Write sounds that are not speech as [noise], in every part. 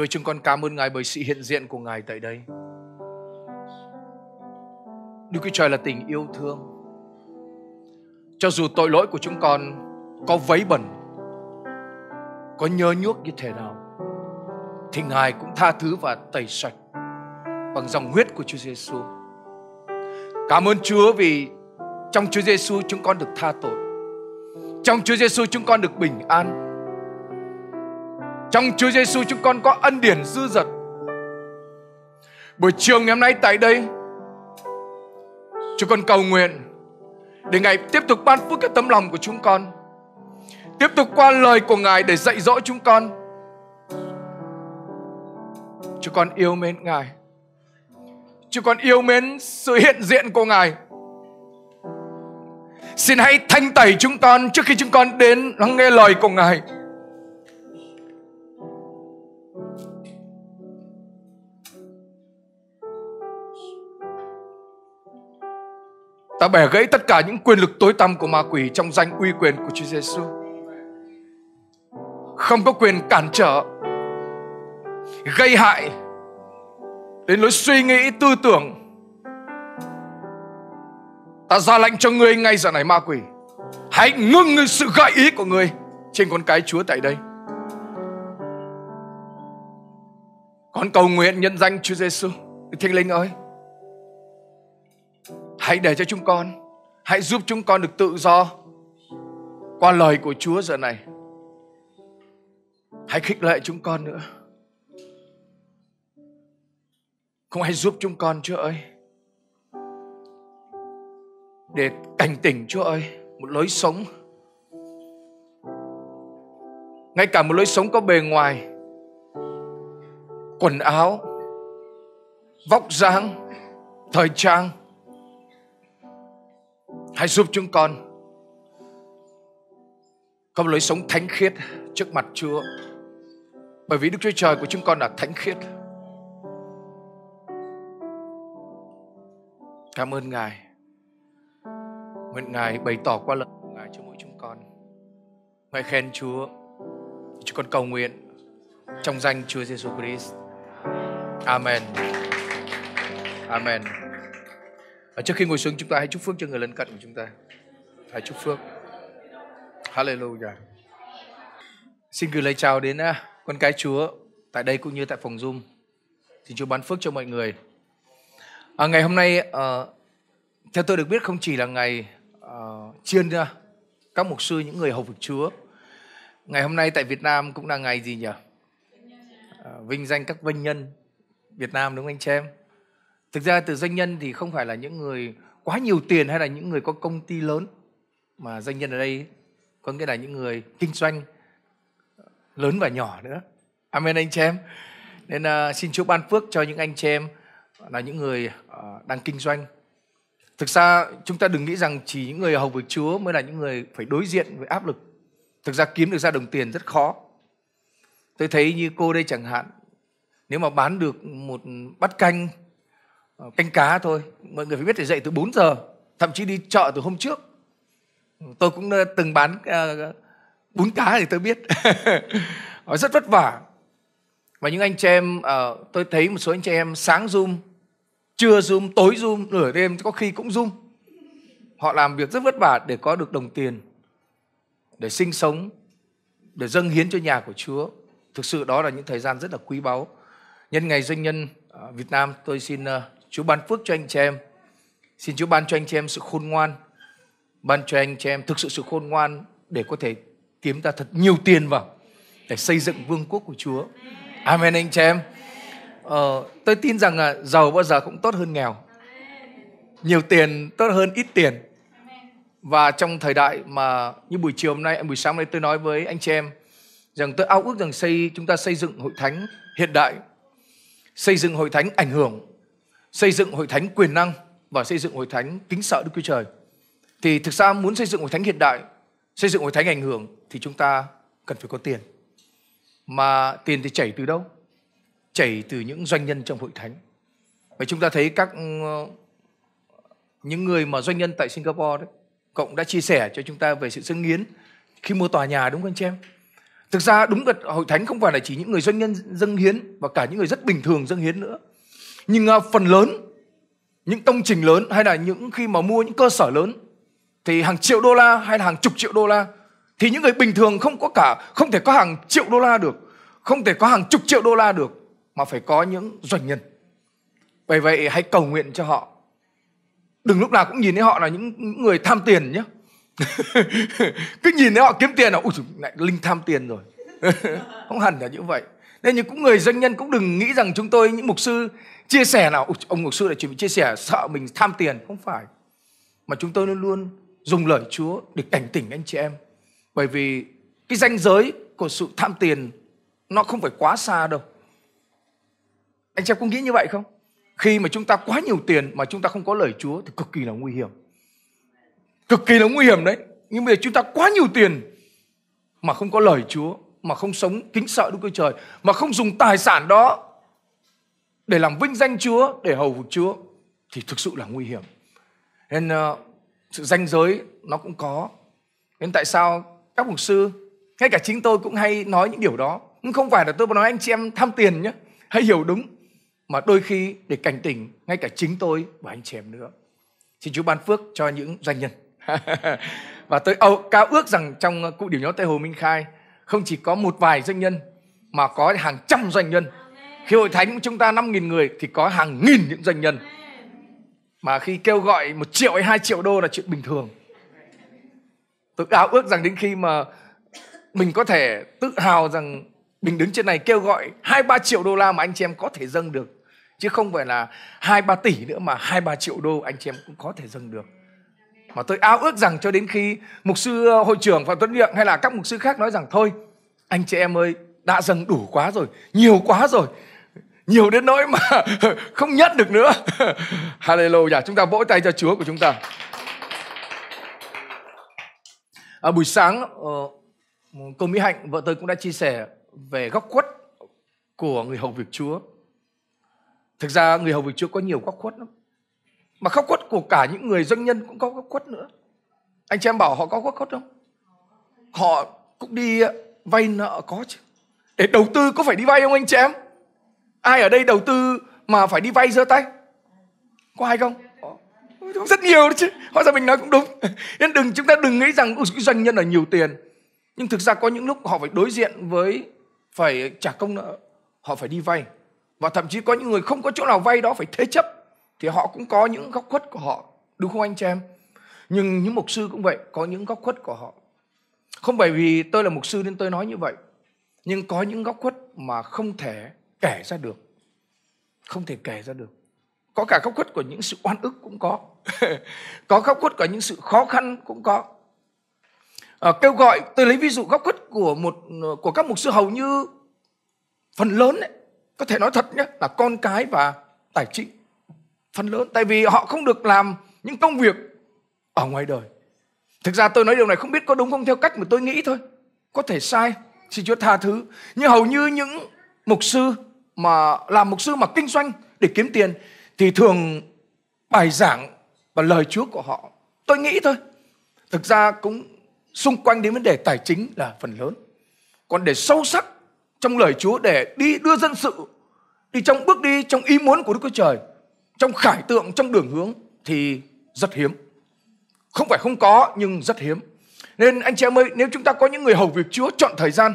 Chúa ơi, chúng con cảm ơn Ngài bởi sự hiện diện của Ngài tại đây. Đức Chúa Trời là tình yêu thương. Cho dù tội lỗi của chúng con có vấy bẩn, có nhớ nhuốc như thế nào, thì Ngài cũng tha thứ và tẩy sạch bằng dòng huyết của Chúa Giêsu. Cảm ơn Chúa vì trong Chúa Giêsu chúng con được tha tội. Trong Chúa Giêsu chúng con được bình an. Trong Chúa Giêsu chúng con có ân điển dư dật. Buổi chiều ngày hôm nay tại đây, chúng con cầu nguyện để Ngài tiếp tục ban phước cái tấm lòng của chúng con. Tiếp tục qua lời của Ngài để dạy dỗ chúng con. Chúng con yêu mến Ngài. Chúng con yêu mến sự hiện diện của Ngài. Xin hãy thanh tẩy chúng con trước khi chúng con đến lắng nghe lời của Ngài. Ta bẻ gãy tất cả những quyền lực tối tăm của ma quỷ trong danh uy quyền của Chúa Giêsu. Không có quyền cản trở, gây hại đến lối suy nghĩ, tư tưởng. Ta ra lệnh cho ngươi ngay giờ này ma quỷ. Hãy ngưng sự gợi ý của ngươi trên con cái Chúa tại đây. Con cầu nguyện nhân danh Chúa Giêsu, Thánh Linh ơi, Hãy để cho chúng con, Hãy giúp chúng con được tự do Qua lời của Chúa giờ này. Hãy khích lệ chúng con nữa. Không hãy giúp chúng con, Chúa ơi. Để cảnh tỉnh, Chúa ơi, Một lối sống. Ngay cả một lối sống có bề ngoài, Quần áo, Vóc dáng, Thời trang Hãy giúp chúng con có một lối sống thánh khiết trước mặt Chúa. Bởi vì Đức Chúa Trời của chúng con là thánh khiết. Cảm ơn Ngài. Nguyện Ngài bày tỏ qua lời của Ngài cho mỗi chúng con. Ngài khen Chúa. Chúng con cầu nguyện trong danh Chúa Giêsu Christ. Amen. Amen. Và trước khi ngồi xuống chúng ta hãy chúc phước cho người lân cận của chúng ta. Hãy chúc phước. Hallelujah. Xin gửi lời chào đến à, con cái Chúa tại đây cũng như tại phòng Zoom. Xin Chúa ban phước cho mọi người. À, ngày hôm nay à, theo tôi được biết không chỉ là ngày à, chiên ra các mục sư những người hầu phục Chúa. Ngày hôm nay tại Việt Nam cũng là ngày gì nhỉ? À, vinh danh các vinh nhân Việt Nam đúng không anh chị em? Thực ra từ doanh nhân thì không phải là những người quá nhiều tiền hay là những người có công ty lớn mà doanh nhân ở đây có nghĩa là những người kinh doanh lớn và nhỏ nữa. Amen anh chị em. Nên uh, xin Chúa ban phước cho những anh chị em là những người uh, đang kinh doanh. Thực ra chúng ta đừng nghĩ rằng chỉ những người hầu việc Chúa mới là những người phải đối diện với áp lực. Thực ra kiếm được ra đồng tiền rất khó. Tôi thấy như cô đây chẳng hạn, nếu mà bán được một bát canh Ờ, canh cá thôi. Mọi người phải biết phải dậy từ 4 giờ thậm chí đi chợ từ hôm trước. Tôi cũng ờ, từng bán uh, bún cá thì tôi biết. [laughs] Rất vất vả. Và những anh chị em uh, tôi thấy một số anh chị em sáng zoom trưa zoom tối zoom nửa đêm có khi cũng zoom. Họ làm việc rất vất vả để có được đồng tiền để sinh sống để dâng hiến cho nhà của Chúa. Thực sự đó là những thời gian rất là quý báu. Nhân ngày doanh nhân Việt Nam tôi xin Chúa ban phước cho anh chị em. Xin Chúa ban cho anh chị em sự khôn ngoan. Ban cho anh chị em thực sự sự khôn ngoan để có thể kiếm ra thật nhiều tiền vào để xây dựng vương quốc của Chúa. Amen anh chị em. Ờ, tôi tin rằng là giàu bao giờ cũng tốt hơn nghèo. Nhiều tiền tốt hơn ít tiền. Và trong thời đại mà như buổi chiều hôm nay, buổi sáng hôm nay tôi nói với anh chị em rằng tôi ao ước rằng xây chúng ta xây dựng hội thánh hiện đại, xây dựng hội thánh ảnh hưởng xây dựng hội thánh quyền năng và xây dựng hội thánh kính sợ Đức Chúa Trời. Thì thực ra muốn xây dựng hội thánh hiện đại, xây dựng hội thánh ảnh hưởng thì chúng ta cần phải có tiền. Mà tiền thì chảy từ đâu? Chảy từ những doanh nhân trong hội thánh. Và chúng ta thấy các ờ, những người mà doanh nhân tại Singapore đấy, cộng đã chia sẻ cho chúng ta về sự dâng hiến khi mua tòa nhà đúng không anh chị em? thực ra đúng thật hội thánh không phải là chỉ những người doanh nhân dâng hiến và cả những người rất bình thường dâng hiến nữa nhưng uh, phần lớn những công trình lớn hay là những khi mà mua những cơ sở lớn thì hàng triệu đô la hay là hàng chục triệu đô la thì những người bình thường không có cả không thể có hàng triệu đô la được không thể có hàng chục triệu đô la được mà phải có những doanh nhân. Bởi vậy hãy cầu nguyện cho họ. Đừng lúc nào cũng nhìn thấy họ là những người tham tiền nhé. [laughs] Cứ nhìn thấy họ kiếm tiền là ui lại linh tham tiền rồi. [laughs] Không hẳn là như vậy nên những cũng người doanh nhân cũng đừng nghĩ rằng chúng tôi, những mục sư chia sẻ nào ông mục sư lại chuẩn bị chia sẻ, sợ mình tham tiền. Không phải. Mà chúng tôi luôn luôn dùng lời Chúa để cảnh tỉnh anh chị em. Bởi vì cái danh giới của sự tham tiền nó không phải quá xa đâu. Anh chị em có nghĩ như vậy không? Khi mà chúng ta quá nhiều tiền mà chúng ta không có lời Chúa thì cực kỳ là nguy hiểm. Cực kỳ là nguy hiểm đấy. Nhưng bây giờ chúng ta quá nhiều tiền mà không có lời Chúa mà không sống kính sợ Đức Chúa Trời mà không dùng tài sản đó để làm vinh danh Chúa để hầu phục Chúa thì thực sự là nguy hiểm. Nên uh, sự danh giới nó cũng có. Nên tại sao các mục sư ngay cả chính tôi cũng hay nói những điều đó. Nhưng không phải là tôi nói anh chị em tham tiền nhé hãy hiểu đúng mà đôi khi để cảnh tỉnh ngay cả chính tôi và anh chị em nữa. Xin Chúa ban phước cho những doanh nhân. [laughs] Và tôi cao ước rằng trong ờ, cụ điều nhóm Tây Hồ Minh Khai không chỉ có một vài doanh nhân mà có hàng trăm doanh nhân. Khi hội thánh chúng ta 5.000 người thì có hàng nghìn những doanh nhân. Mà khi kêu gọi một triệu hay hai triệu đô là chuyện bình thường. Tôi áo ước rằng đến khi mà mình có thể tự hào rằng mình đứng trên này kêu gọi hai ba triệu đô la mà anh chị em có thể dâng được. Chứ không phải là hai ba tỷ nữa mà hai ba triệu đô anh chị em cũng có thể dâng được mà tôi ao ước rằng cho đến khi mục sư ờ, hội trưởng phạm tuấn nhượng hay là các mục sư khác nói rằng thôi anh chị em ơi đã dâng đủ quá rồi nhiều quá rồi nhiều đến nỗi mà [laughs] không nhận được nữa. [laughs] Hallelujah chúng ta vỗ tay cho chúa của chúng ta. À, buổi sáng uh, cô mỹ hạnh vợ tôi cũng đã chia sẻ về góc khuất của người hầu việc chúa. Thực ra người hầu việc chúa có nhiều góc khuất lắm mà khóc khuất của cả những người doanh nhân cũng có khóc khuất nữa. Anh chị em bảo họ có khóc khuất không? Họ cũng đi ờ, vay nợ có chứ. Để đầu tư có phải đi vay không anh chị em? Ai ở đây đầu tư mà phải đi vay giơ tay? Có ai không? Rất nhiều đấy chứ. Hóa ra mình nói cũng đúng. [laughs] Nên đừng, chúng ta đừng nghĩ rằng doanh nhân là nhiều tiền. Nhưng thực ra có những lúc họ phải đối diện với phải trả công nợ, họ phải đi vay. Và thậm chí có những người không có chỗ nào vay đó phải thế chấp thì họ cũng có những góc khuất của họ đúng không anh chị em? Nhưng những mục sư cũng vậy có những góc khuất của họ. Không bởi vì tôi là mục sư nên tôi nói như vậy nhưng có những góc khuất mà không thể kể ra được. Không thể kể ra được. Có cả góc khuất của những sự oan ức cũng có. [laughs] Có góc khuất của những sự khó khăn cũng có. À, kêu gọi tôi lấy ví dụ góc khuất của một của các mục sư hầu như phần lớn ấy, có thể nói thật nhé là con cái và tài chính phần lớn, tại vì họ không được làm những công việc ở ngoài đời. Thực ra tôi nói điều này không biết có đúng không theo cách mà tôi nghĩ thôi. Có thể sai, xin chúa tha thứ. Nhưng hầu như những mục sư mà, làm mục sư mà kinh doanh để kiếm tiền thì thường bài giảng và lời Chúa của họ. Tôi nghĩ thôi. Thực ra cũng xung quanh đến vấn đề tài chính là phần lớn. Còn để sâu sắc trong lời Chúa, để đi đưa dân sự, đi trong, bước đi trong ý muốn của Đức Chúa Trời trong khải tượng trong đường hướng thì rất hiếm. Không phải không có nhưng rất hiếm. Nên anh chị em ơi nếu chúng ta có những người hầu việc Chúa chọn thời gian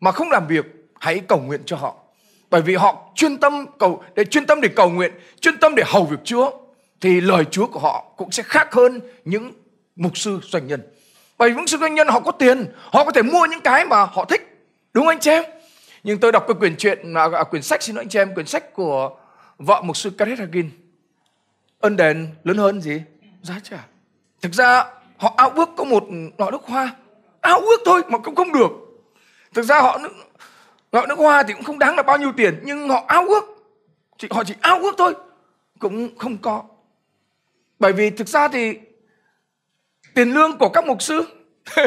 mà không làm việc hãy cầu nguyện cho họ. Bởi vì họ chuyên tâm cầu để chuyên tâm để cầu nguyện chuyên tâm để hầu việc Chúa thì lời Chúa của họ cũng sẽ khác hơn những mục sư doanh nhân. Bởi vì mục sư doanh nhân họ có tiền họ có thể mua những cái mà họ thích. Đúng không anh chị em? Nhưng tôi đọc cái quyển chuyện à, à, quyển sách xin lỗi anh chị em quyển sách của vợ mục sư Kenneth Hagin ân đền lớn hơn gì? Giá trả. Thực ra họ ao ước có một lọ nước hoa. Ao ước thôi mà cũng không được. Thực ra họ lọ nước hoa thì cũng không đáng là bao nhiêu tiền nhưng họ ao ước. Chỉ, họ chỉ ao ước thôi cũng không có. Bởi vì thực ra thì tiền lương của các mục sư [laughs]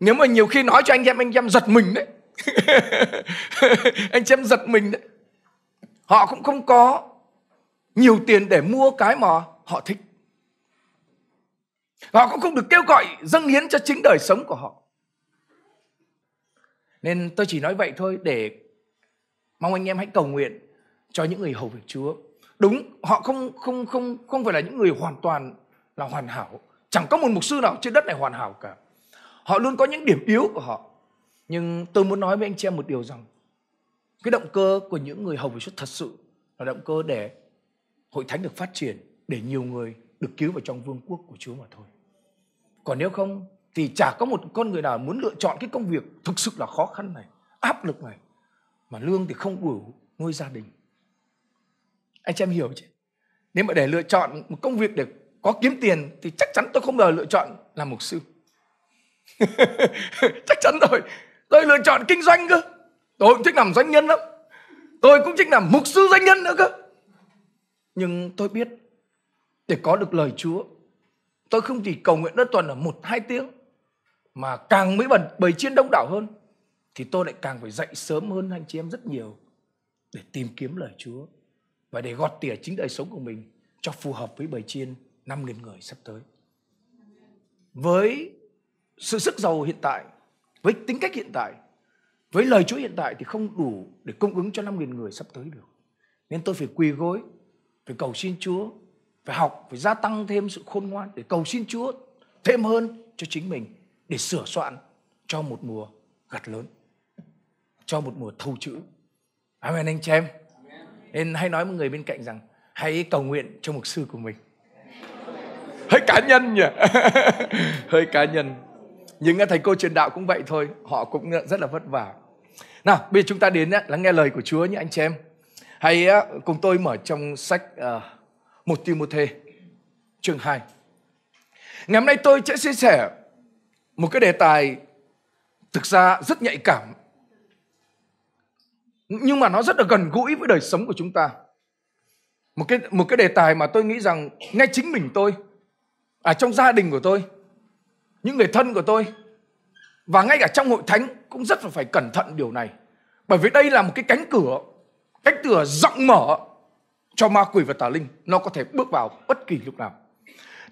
nếu mà nhiều khi nói cho anh em anh em giật mình đấy. [laughs] Anh em giật mình đấy họ cũng không có nhiều tiền để mua cái mà họ thích họ cũng không được kêu gọi dâng hiến cho chính đời sống của họ Nên tôi chỉ nói vậy thôi để mong anh em hãy cầu nguyện cho những người hầu việc Chúa. Đúng, họ không không không không phải là những người hoàn toàn là hoàn hảo. Chẳng có một mục sư nào trên đất này hoàn hảo cả. Họ luôn có những điểm yếu của họ. Nhưng tôi muốn nói với anh chị em một điều rằng cái động cơ của những người hầu việc xuất thật sự là động cơ để hội thánh được phát triển, để nhiều người được cứu vào trong vương quốc của Chúa mà thôi. Còn nếu không thì chả có một con người nào muốn lựa chọn cái công việc thực sự là khó khăn này, áp lực này mà lương thì không đủ nuôi gia đình. Anh chị em hiểu chứ? Nếu mà để lựa chọn một công việc để có kiếm tiền thì chắc chắn tôi không bao giờ lựa chọn làm mục sư. [laughs] chắc chắn rồi. Tôi lựa chọn kinh doanh cơ. Tôi cũng thích làm doanh nhân lắm. Tôi cũng thích làm mục sư doanh nhân nữa cơ. Nhưng tôi biết để có được lời Chúa tôi không chỉ cầu nguyện đơn tuần là một hai tiếng mà càng mấy bần bầy chiên đông đảo hơn thì tôi lại càng phải dậy sớm hơn anh chị em rất nhiều để tìm kiếm lời Chúa và để gọt tỉa chính đời sống của mình cho phù hợp với bầy chiên 5.000 người sắp tới. Với sự sức giàu hiện tại, với tính cách hiện tại, với lời Chúa hiện tại thì không đủ để cung ứng cho 5.000 người sắp tới được. Nên tôi phải quỳ gối, phải cầu xin Chúa, phải học, phải gia tăng thêm sự khôn ngoan để cầu xin Chúa thêm hơn cho chính mình để sửa soạn cho một mùa gặt lớn, cho một mùa thâu chữ. Amen anh chị em. Nên hay nói với người bên cạnh rằng hãy cầu nguyện cho mục sư của mình. Hơi cá nhân nhỉ? [laughs] Hơi cá nhân những thầy cô truyền đạo cũng vậy thôi, họ cũng rất là vất vả. Nào, bây giờ chúng ta đến lắng nghe lời của Chúa nhé anh chị em. Hãy cùng tôi mở trong sách uh, một Timothée chương 2. Ngày hôm nay tôi sẽ chia sẻ một cái đề tài thực ra rất nhạy cảm nhưng mà nó rất là gần gũi với đời sống của chúng ta một cái một cái đề tài mà tôi nghĩ rằng ngay chính mình tôi à trong gia đình của tôi những người thân của tôi. Và ngay cả trong hội thánh cũng rất là phải cẩn thận điều này. Bởi vì đây là một cái cánh cửa cánh cửa rộng mở cho ma quỷ và tà linh. Nó có thể bước vào bất kỳ lúc nào.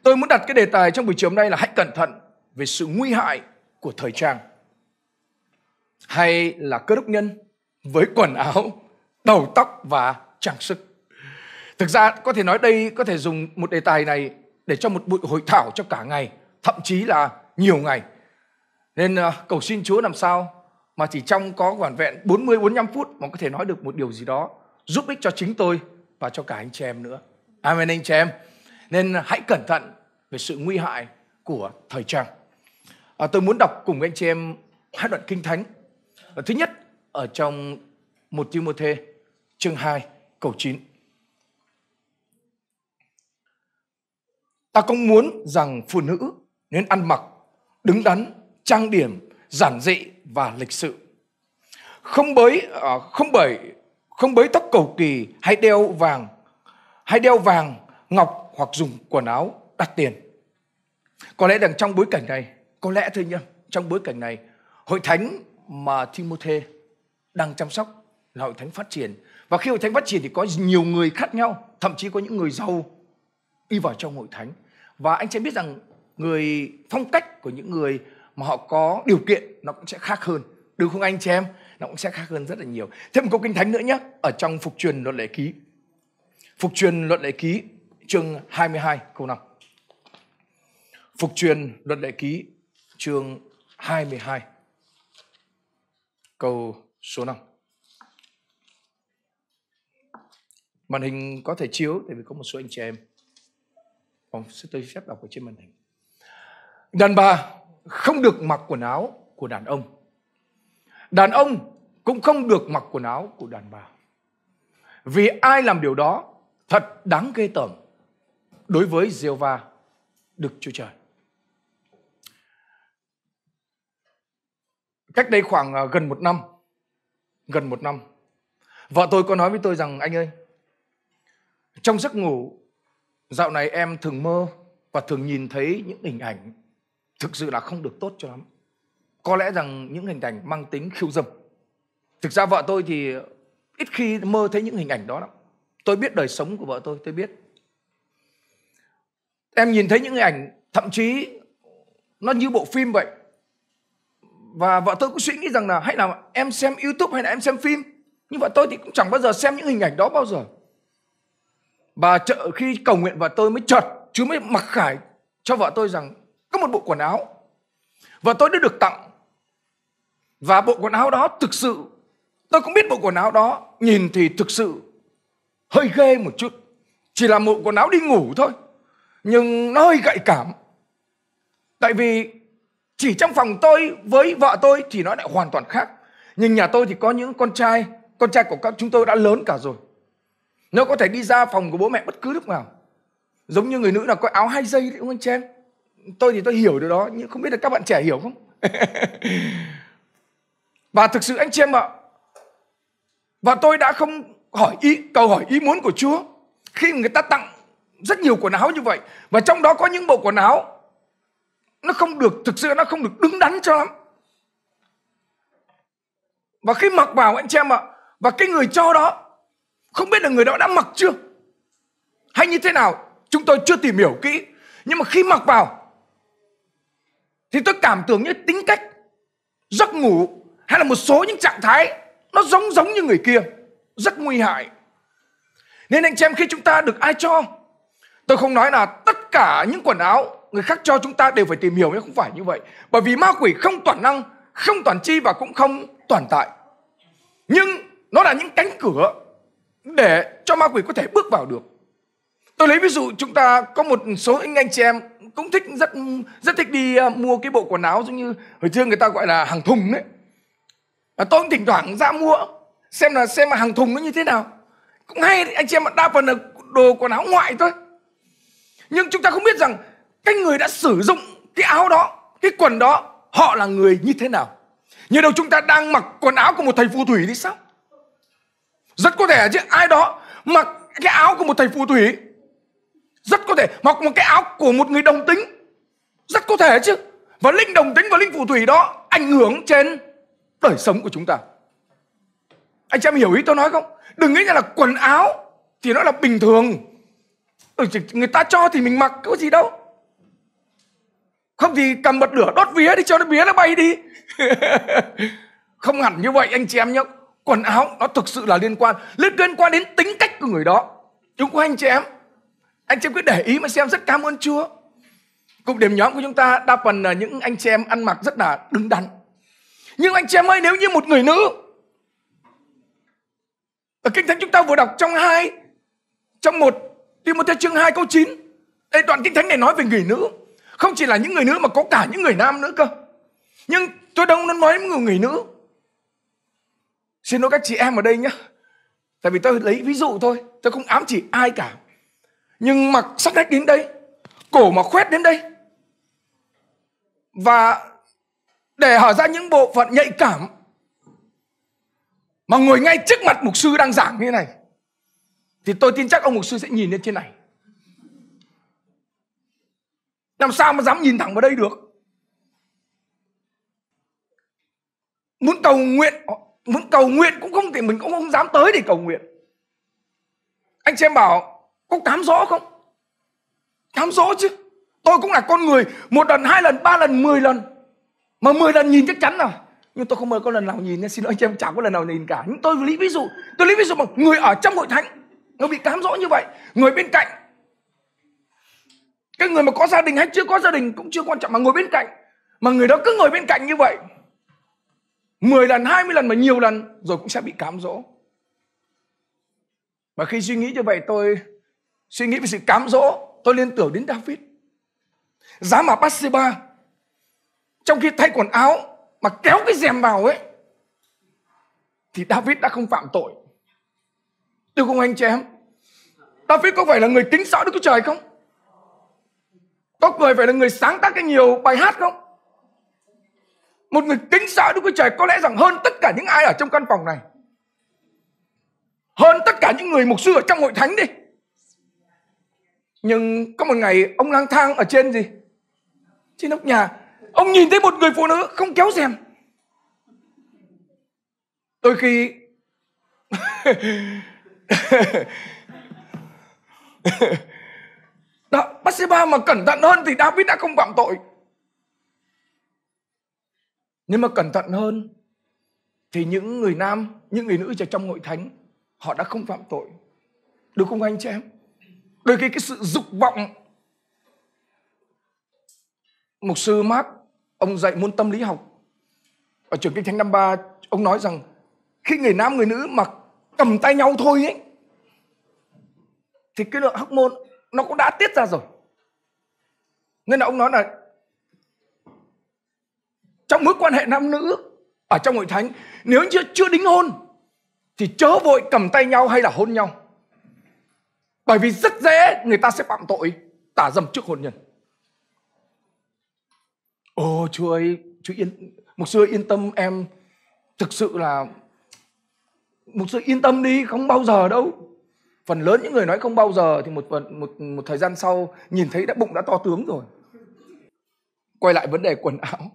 Tôi muốn đặt cái đề tài trong buổi chiều hôm nay là hãy cẩn thận về sự nguy hại của thời trang. Hay là cơ đốc nhân với quần áo, đầu tóc và trang sức. Thực ra có thể nói đây có thể dùng một đề tài này để cho một buổi hội thảo cho cả ngày, thậm chí là nhiều ngày. Nên ờ, cầu xin Chúa làm sao mà chỉ trong có vỏn vẹn 40 45 phút mà có thể nói được một điều gì đó giúp ích cho chính tôi và cho cả anh chị em nữa. Amen anh chị em. Nên ờ, hãy cẩn thận về sự nguy hại của thời trang. À, tôi muốn đọc cùng anh chị em hai đoạn kinh thánh. À, thứ nhất ở trong một Timothée chương 2 câu 9. Ta cũng muốn rằng phụ nữ nên ăn mặc đứng đắn, trang điểm, giản dị và lịch sự. Không bới à, không bởi không bới tóc cầu kỳ hay đeo vàng hay đeo vàng ngọc hoặc dùng quần áo đắt tiền. Có lẽ rằng trong bối cảnh này, có lẽ thôi nhá, trong bối cảnh này, hội thánh mà Timothy đang chăm sóc là hội thánh phát triển. Và khi hội thánh phát triển thì có nhiều người khác nhau, thậm chí có những người giàu đi vào trong hội thánh. Và anh sẽ biết rằng người phong cách của những người mà họ có điều kiện nó cũng sẽ khác hơn. đúng không anh chị em? Nó cũng sẽ khác hơn rất là nhiều. Thêm một câu kinh thánh nữa nhé, ở trong Phục truyền luật lệ ký. Phục truyền luật lệ ký chương 22 câu 5. Phục truyền luật lệ ký chương 22 câu số 5. Màn hình có thể chiếu tại vì có một số anh chị em. Vâng, Còn tôi phép đọc ở trên màn hình. Đàn bà không được mặc quần áo của đàn ông. Đàn ông cũng không được mặc quần áo của đàn bà. Vì ai làm điều đó thật đáng ghê tởm đối với giê va Đức Chúa Trời. Cách đây khoảng à, gần một năm, gần một năm, vợ tôi có nói với tôi rằng anh ơi, trong giấc ngủ, dạo này em thường mơ và thường nhìn thấy những hình ảnh thực sự là không được tốt cho lắm. Có lẽ rằng những hình ảnh mang tính khiêu dâm. Thực ra vợ tôi thì ít khi mơ thấy những hình ảnh đó lắm. Tôi biết đời sống của vợ tôi, tôi biết. Em nhìn thấy những hình ảnh thậm chí nó như bộ phim vậy và vợ tôi cũng suy nghĩ rằng là hãy là em xem youtube hay là em xem phim nhưng vợ tôi thì cũng chẳng bao giờ xem những hình ảnh đó bao giờ và chợ khi cầu nguyện vợ tôi mới chợt Chúa mới mặc khải cho vợ tôi rằng có một bộ quần áo. Và tôi đã được tặng. Và bộ quần áo đó thực sự, tôi cũng biết bộ quần áo đó, nhìn thì thực sự hơi ghê một chút. Chỉ là một quần áo đi ngủ thôi, nhưng nó hơi gợi cảm. Tại vì chỉ trong phòng tôi với vợ tôi thì nó lại hoàn toàn khác. Nhưng nhà tôi thì có những con trai con trai của các chúng tôi đã lớn cả rồi. Nó có thể đi ra phòng của bố mẹ bất cứ lúc nào. Giống như người nữ là có áo hai dây đấy đúng không anh chị em tôi thì tôi hiểu điều đó, nhưng không biết là các bạn trẻ hiểu không? [laughs] Và thực sự anh chị em ạ, và tôi đã không hỏi ý, cầu hỏi ý muốn của Chúa. Khi người ta tặng rất nhiều quần áo như vậy, và trong đó có những bộ quần áo, nó không được, thực sự nó không được đứng đắn cho lắm. Và khi mặc vào anh chị em ạ, và cái người cho đó, không biết là người đó đã mặc chưa? Hay như thế nào? Chúng tôi chưa tìm hiểu kỹ. Nhưng mà khi mặc vào thì tôi cảm tưởng như tính cách, giấc ngủ hay là một số những trạng thái nó giống giống như người kia, rất nguy hại. Nên anh chị em, khi chúng ta được ai cho, tôi không nói là tất cả những quần áo người khác cho chúng ta đều phải tìm hiểu nhưng không phải như vậy. Bởi vì ma quỷ không toàn năng, không toàn chi và cũng không toàn tại. Nhưng nó là những cánh cửa để cho ma quỷ có thể bước vào được tôi lấy ví dụ, chúng ta có một số anh anh chị em cũng thích rất rất thích đi ờ, mua cái bộ quần áo giống như hồi xưa người ta gọi là hàng thùng đấy. Và tôi cũng thỉnh thoảng ra mua, xem là xem mà hàng thùng nó như thế nào. Cũng hay anh chị em đa phần là đồ quần áo ngoại thôi. Nhưng chúng ta không biết rằng cái người đã sử dụng cái áo đó, cái quần đó, họ là người như thế nào. Như đâu chúng ta đang mặc quần áo của một thầy phù thủy thì sao? Rất có thể chứ, ai đó mặc cái áo của một thầy phù thủy rất có thể mặc một cái áo của một người đồng tính. Rất có thể chứ. Và linh đồng tính và linh phù thủy đó ảnh hưởng trên đời sống của chúng ta. Anh chị em hiểu ý tôi nói không? Đừng nghĩ là quần áo thì nó là bình thường. Ừ, người ta cho thì mình mặc có gì đâu. Không thì cầm bật lửa đốt vía đi cho nó vía nó bay đi. [laughs] Không hẳn như vậy anh chị em nhé. Quần áo nó thực sự là liên quan liên quan đến tính cách của người đó. Đúng không anh chị em anh chị em cứ để ý mà xem rất cảm ơn Chúa. Cục điểm nhóm của chúng ta đa phần là những anh chị em ăn mặc rất là đứng đắn. Nhưng anh chị em ơi nếu như một người nữ ở kinh thánh chúng ta vừa đọc trong hai trong một Timothée chương 2 câu 9 đây đoạn kinh thánh này nói về người nữ. Không chỉ là những người nữ mà có cả những người nam nữa cơ. Nhưng tôi đâu nói người, người nữ. Xin lỗi các chị em ở đây nhé tại vì tôi lấy ví dụ thôi tôi không ám chỉ ai cả nhưng mặc sắc nách đến đây, cổ mà khoét đến đây, và để hở ra những bộ phận nhạy cảm, mà ngồi ngay trước mặt mục sư đang giảng như thế này, thì tôi tin chắc ông mục sư sẽ nhìn lên trên này. Làm sao mà dám nhìn thẳng vào đây được? Muốn cầu nguyện, muốn cầu nguyện cũng không thì mình cũng không dám tới để cầu nguyện. Anh xem bảo có cám dỗ không? Cám dỗ chứ. Tôi cũng là con người một lần hai lần ba lần mười lần. Mà mười lần nhìn chắc chắn rồi. Nhưng tôi không mời có lần nào nhìn nên xin lỗi anh em chẳng có lần nào nhìn cả. Nhưng tôi lấy ví dụ tôi lấy ví dụ bằng người ở trong hội thánh. Nó bị cám dỗ như vậy người bên cạnh. Cái người mà có gia đình hay chưa có gia đình cũng chưa quan trọng mà ngồi bên cạnh. Mà người đó cứ ngồi bên cạnh như vậy. 10 lần, 20 lần mà nhiều lần rồi cũng sẽ bị cám dỗ. Và khi suy nghĩ như vậy tôi suy nghĩ về sự cám dỗ, tôi liên tưởng đến David. Giá mà Bathsheba trong khi thay quần áo mà kéo cái rèm vào ấy thì David đã không phạm tội. Tôi không anh chị em? David có phải là người kính sợ Đức Chúa Trời không? Có người phải là người sáng tác cái nhiều bài hát không? Một người kính sợ Đức Chúa Trời có lẽ rằng hơn tất cả những ai ở trong căn phòng này. Hơn tất cả những người mục sư ở trong hội thánh đi. Nhưng có một ngày ông lang thang ở trên gì? Trên nóc nhà. Ông nhìn thấy một người phụ nữ không kéo rèm. Đôi khi [laughs] Đó, Bathsheba mà cẩn thận hơn thì David đã không phạm tội. nhưng mà cẩn thận hơn thì những người nam những người nữ ở trong hội thánh họ đã không phạm tội được không anh chị em đôi khi cái sự dục vọng. Mục sư Mark, ông dạy môn tâm lý học. Ở trường kinh thánh năm ba, ông nói rằng khi người nam, người nữ mà cầm tay nhau thôi ấy, thì cái lượng hormone nó cũng đã tiết ra rồi. Nên là ông nói là trong mối quan hệ nam, nữ ở trong hội thánh, nếu chưa chưa đính hôn thì chớ vội cầm tay nhau hay là hôn nhau bởi vì rất dễ người ta sẽ phạm tội, tả dâm trước hôn nhân. Ô chúa ơi chúa yên, mục sư yên tâm em. Thực sự là, mục sư yên tâm đi, không bao giờ đâu. Phần lớn những người nói không bao giờ thì một một một thời gian sau nhìn thấy đã bụng đã to tướng rồi. Quay lại vấn đề quần áo.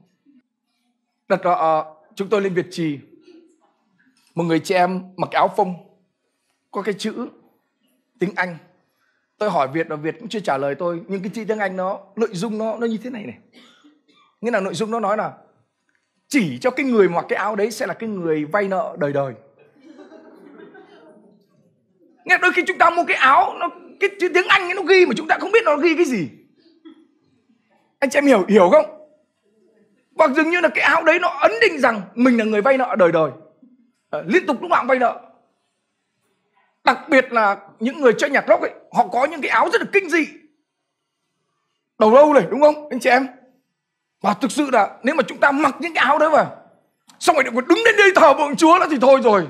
Đặt đó ờ, chúng tôi lên việt trì. Một người chị em mặc áo phông, có cái chữ tiếng anh. Tôi hỏi việt và việt cũng chưa trả lời tôi nhưng cái chữ tiếng anh nó nội dung nó nó như thế này này. Nghĩa là nội dung nó nói là chỉ cho cái người mặc cái áo đấy sẽ là cái người vay nợ đời đời. Nghe đôi khi chúng ta mua cái áo nó cái chữ tiếng anh ấy nó ghi mà chúng ta không biết nó ghi cái gì. Anh chị em hiểu hiểu không? Hoặc dường như là cái áo đấy nó ấn định rằng mình là người vay nợ đời đời. À, liên tục lúc nào cũng vay nợ đặc biệt là những người chơi nhạc rock ấy, họ có những cái áo rất là kinh dị. Đầu lâu này, đúng không, anh chị em? Và thực sự là nếu mà chúng ta mặc những cái áo đấy vào, xong rồi còn đứng đến đây thờ phượng chúa là thì thôi rồi.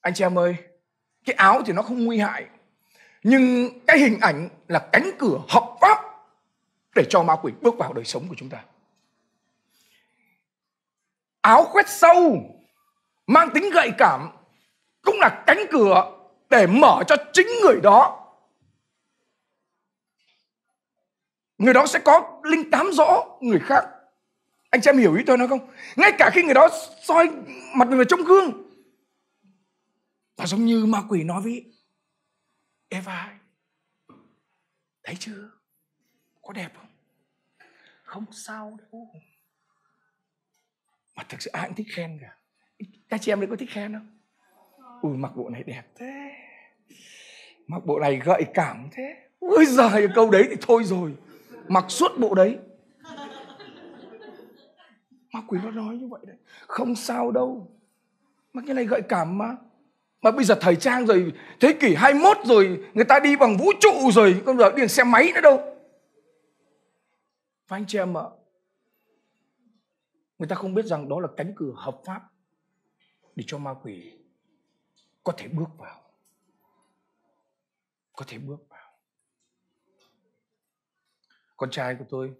Anh chị em ơi, cái áo thì nó không nguy hại, nhưng cái hình ảnh là cánh cửa hợp pháp để cho ma quỷ bước vào đời sống của chúng ta. Áo khoét sâu, mang tính gợi cảm cũng là cánh cửa để mở cho chính người đó. Người đó sẽ có linh tám rõ người khác. Anh chị em hiểu ý tôi nói không? Ngay cả khi người đó soi mặt mình vào trong gương và giống như ma quỷ nói với Eva thấy chưa? Có đẹp không? Không sao đâu. Mà thực sự ai cũng thích khen cả. Các chị em đấy có thích khen không ui, mặc bộ này đẹp thế. Mặc bộ này gợi cảm thế. Ôi giời, câu đấy thì thôi rồi. Mặc suốt bộ đấy. Ma quỷ nó nói như vậy đấy. Không sao đâu. Mặc cái này gợi cảm mà. Mà bây giờ thời trang rồi, thế kỷ 21 rồi, người ta đi bằng vũ trụ rồi không giờ đi bằng xe máy nữa đâu. Và anh chị em ạ. Người ta không biết rằng đó là cánh cửa hợp pháp để cho ma quỷ có thể bước vào. Có thể bước vào. Con trai của tôi,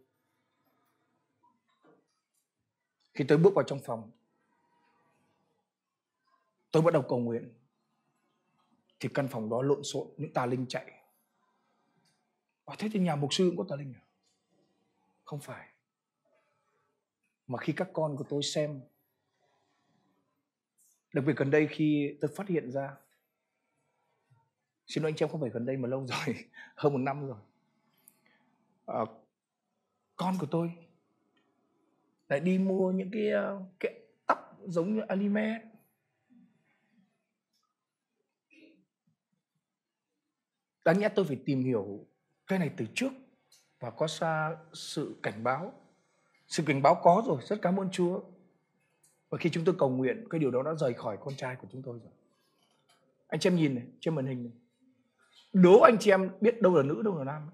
khi tôi bước vào trong phòng, tôi bắt đầu cầu nguyện. Thì căn phòng đó lộn xộn, những tà linh chạy. Và thế thì nhà mục sư cũng có tà linh à? Không phải. Mà khi các con của tôi xem đặc biệt gần đây khi tôi phát hiện ra xin lỗi anh chị em không phải gần đây mà lâu rồi [laughs] hơn một năm rồi. À, con của tôi lại đi mua những cái ờ, cái tóc giống như anime đáng nhẽ tôi phải tìm hiểu cái này từ trước và có xa sự cảnh báo. Sự cảnh báo có rồi rất cảm ơn chúa và khi chúng tôi cầu nguyện, cái điều đó đã rời khỏi con trai của chúng tôi rồi. Anh chị em nhìn này, trên màn hình này. Đố anh chị em biết đâu là nữ, đâu là nam.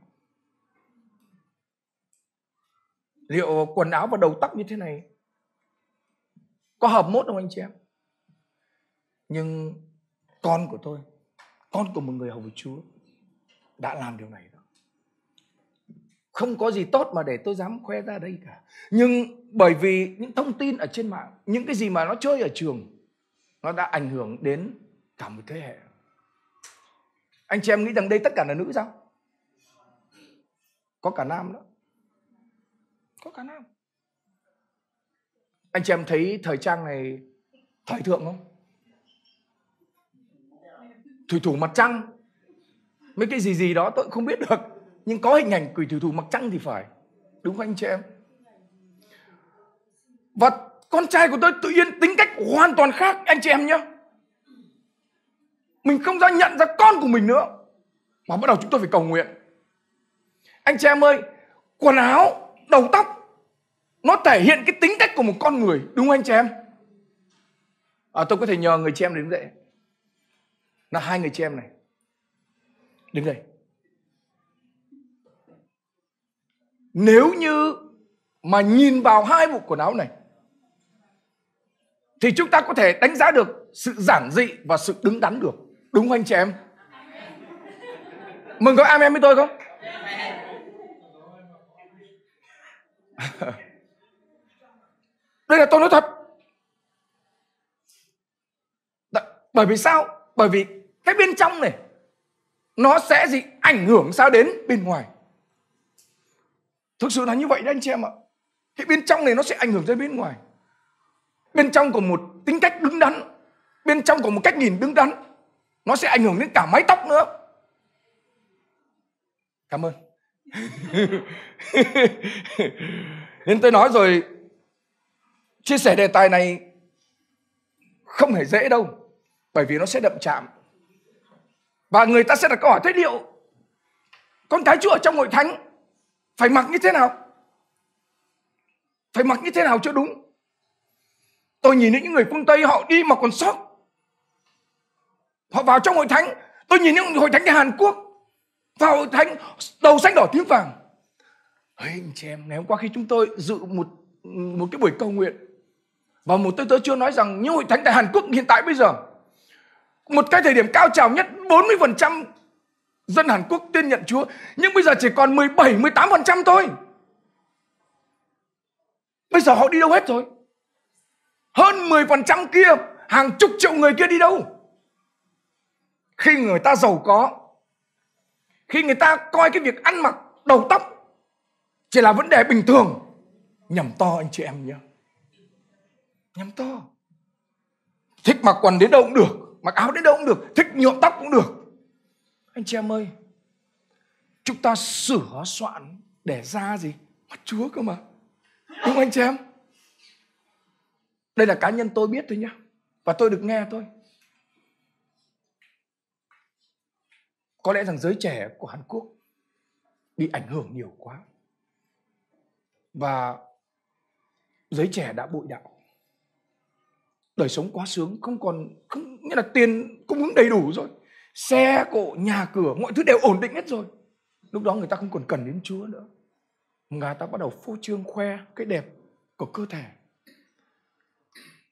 Liệu quần áo và đầu tóc như thế này có hợp mốt không anh chị em? Nhưng con của tôi, con của một người hầu chúa đã làm điều này không có gì tốt mà để tôi dám khoe ra đây cả. Nhưng bởi vì những thông tin ở trên mạng, những cái gì mà nó chơi ở trường, nó đã ảnh hưởng đến cả một thế hệ. Anh chị em nghĩ rằng đây tất cả là nữ sao? Có cả nam đó có cả nam. Anh chị em thấy thời trang này thời thượng không? Thủy thủ mặt trăng. Mấy cái gì gì đó tôi không biết được nhưng có hình ảnh quỷ thủy thủ mặc trăng thì phải. Đúng không anh chị em? Và con trai của tôi tự nhiên tính cách hoàn toàn khác anh chị em nhé. Mình không ra nhận ra con của mình nữa. Mà bắt đầu chúng tôi phải cầu nguyện. Anh chị em ơi quần áo đầu tóc nó thể hiện cái tính cách của một con người. Đúng không anh chị em? À, tôi có thể nhờ người chị em đứng dậy. Là hai người chị em này. Đứng đây. Nếu như mà nhìn vào hai bộ quần áo này, thì chúng ta có thể đánh giá được sự giản dị và sự đứng đắn được. Đúng không anh chị em? Mừng có amen với tôi không? [laughs] Đây là tôi nói thật. Bởi vì sao? Bởi vì cái bên trong này, nó sẽ gì? Ảnh hưởng sao đến bên ngoài thực sự là như vậy đấy anh chị em ạ. Cái bên trong này nó sẽ ảnh hưởng tới bên ngoài. Bên trong của một tính cách đứng đắn. Bên trong của một cách nhìn đứng đắn. Nó sẽ ảnh hưởng đến cả mái tóc nữa. Cảm ơn. [laughs] Nên tôi nói rồi, chia sẻ đề tài này không hề dễ đâu, bởi vì nó sẽ đậm chạm. Và người ta sẽ đặt câu hỏi, thế liệu con cái chúa ở trong hội thánh phải mặc như thế nào? Phải mặc như thế nào cho đúng? Tôi nhìn những người phương tây họ đi mặc quần sóc. Họ vào trong hội thánh. Tôi nhìn những hội thánh tại hàn quốc. Vào hội thánh đầu xanh đỏ tím vàng. Ê, anh chị em ngày hôm qua khi chúng tôi dự một một cái buổi cầu nguyện và một tôi tôi chưa nói rằng những hội thánh tại Hàn Quốc hiện tại bây giờ một cái thời điểm cao trào nhất 40% dân Hàn Quốc tin nhận Chúa nhưng bây giờ chỉ còn 17 18% thôi. Bây giờ họ đi đâu hết rồi? Hơn 10% kia, hàng chục triệu người kia đi đâu? Khi người ta giàu có, khi người ta coi cái việc ăn mặc, đầu tóc chỉ là vấn đề bình thường, nhầm to anh chị em nhé. Nhầm to. Thích mặc quần đến đâu cũng được, mặc áo đến đâu cũng được, thích nhuộm tóc cũng được. Anh chị em ơi, chúng ta sửa soạn để ra gì? Mặt Chúa cơ mà. Đúng không anh chị em? Đây là cá nhân tôi biết thôi nhá. Và tôi được nghe thôi. Có lẽ rằng giới trẻ của Hàn Quốc bị ảnh hưởng nhiều quá. Và giới trẻ đã bội đạo. Đời sống quá sướng, không còn, không, nghĩa là tiền cung ứng đầy đủ rồi. Xe cộ, nhà cửa, mọi thứ đều ổn định hết rồi. Lúc đó người ta không còn cần đến Chúa nữa. Người ta bắt đầu phô trương khoe cái đẹp của cơ thể.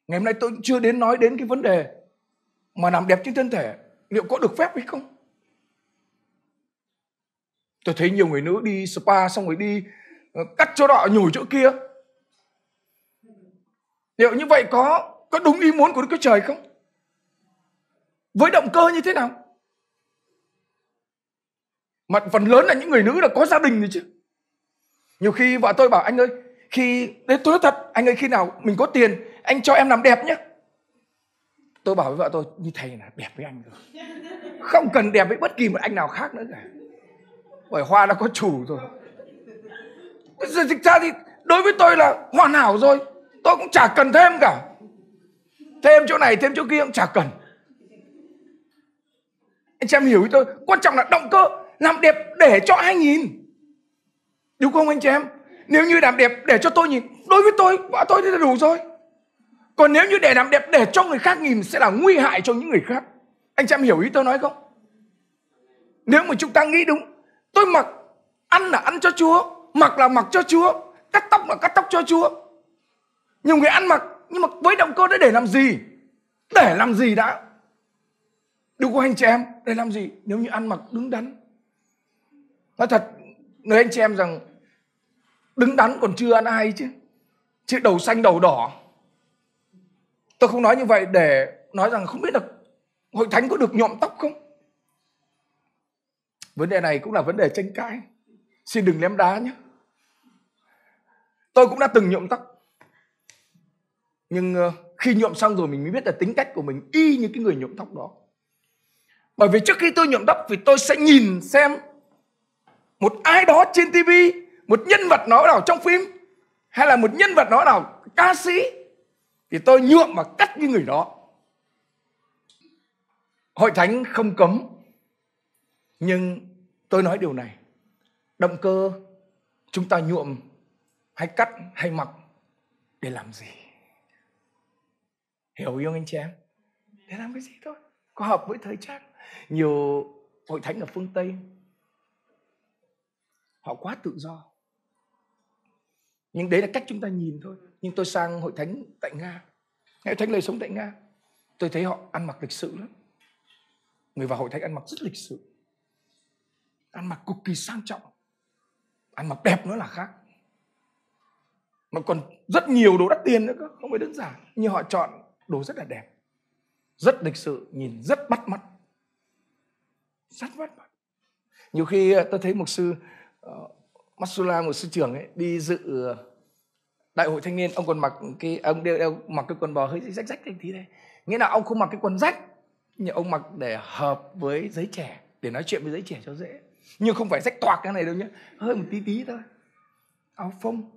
Ngày hôm nay tôi chưa đến nói đến cái vấn đề mà làm đẹp trên thân thể liệu có được phép hay không? Tôi thấy nhiều người nữ đi spa xong rồi đi ờ, cắt chỗ đó nhồi chỗ kia. Liệu như vậy có có đúng ý muốn của Đức Chúa Trời không? Với động cơ như thế nào? Mà phần lớn là những người nữ là có gia đình rồi chứ. Nhiều khi vợ tôi bảo anh ơi, khi đấy tôi nói thật, anh ơi khi nào mình có tiền, anh cho em làm đẹp nhé. Tôi bảo với vợ tôi, như thầy là đẹp với anh rồi. Không cần đẹp với bất kỳ một anh nào khác nữa cả. Bởi Hoa đã có chủ rồi. Giờ thực ra thì đối với tôi là hoàn hảo rồi. Tôi cũng chả cần thêm cả. Thêm chỗ này, thêm chỗ kia cũng chả cần. Anh chị em hiểu ý tôi. Quan trọng là động cơ làm đẹp để cho ai nhìn? Đúng không anh chị em? Nếu như làm đẹp để cho tôi nhìn, đối với tôi, vợ tôi thì là đủ rồi. Còn nếu như để làm đẹp để cho người khác nhìn sẽ là nguy hại cho những người khác. Anh chị em hiểu ý tôi nói không? Nếu mà chúng ta nghĩ đúng, tôi mặc ăn là ăn cho chúa, mặc là mặc cho chúa, cắt tóc là cắt tóc cho chúa. Nhiều người ăn mặc, nhưng mà với động cơ đấy để làm gì? Để làm gì đã? Đúng không anh chị em? Để làm gì? Nếu như ăn mặc đứng đắn nói thật, người anh chị em rằng đứng đắn còn chưa ăn ai chứ. Chứ đầu xanh đầu đỏ. Tôi không nói như vậy để nói rằng không biết là hội thánh có được nhuộm tóc không. Vấn đề này cũng là vấn đề tranh cãi. Xin đừng ném đá nhé. Tôi cũng đã từng nhuộm tóc. Nhưng ờ, khi nhuộm xong rồi mình mới biết là tính cách của mình y như cái người nhuộm tóc đó. Bởi vì trước khi tôi nhuộm tóc thì tôi sẽ nhìn xem một ai đó trên TV, một nhân vật nó nào trong phim hay là một nhân vật nó nào ca sĩ thì tôi nhuộm mà cắt như người đó. Hội thánh không cấm nhưng tôi nói điều này. Động cơ chúng ta nhuộm hay cắt hay mặc để làm gì? Hiểu không anh chị em? Để làm cái gì thôi có hợp với thời trang. Nhiều hội thánh ở phương tây họ quá tự do. Nhưng đấy là cách chúng ta nhìn thôi. Nhưng tôi sang hội thánh tại nga. Hội thánh lời sống tại nga, tôi thấy họ ăn mặc lịch sự lắm. Người vào hội thánh ăn mặc rất lịch sự. Ăn mặc cực kỳ sang trọng. Ăn mặc đẹp nữa là khác. Mà còn rất nhiều đồ đắt tiền nữa cơ, không phải đơn giản. Nhưng họ chọn đồ rất là đẹp. Rất lịch sự, nhìn rất bắt mắt. Rất bắt mắt. Nhiều khi ờ, tôi thấy một sư uh, Masula một sư trưởng ấy đi dự ờ, đại hội thanh niên ông còn mặc cái à, ông đeo, đeo mặc cái quần bò hơi rách rách thành tí đây nghĩa là ông không mặc cái quần rách nhưng ông mặc để hợp với giới trẻ để nói chuyện với giới trẻ cho dễ. Nhưng không phải rách toạc cái này đâu nhé hơi một tí tí thôi. Áo phông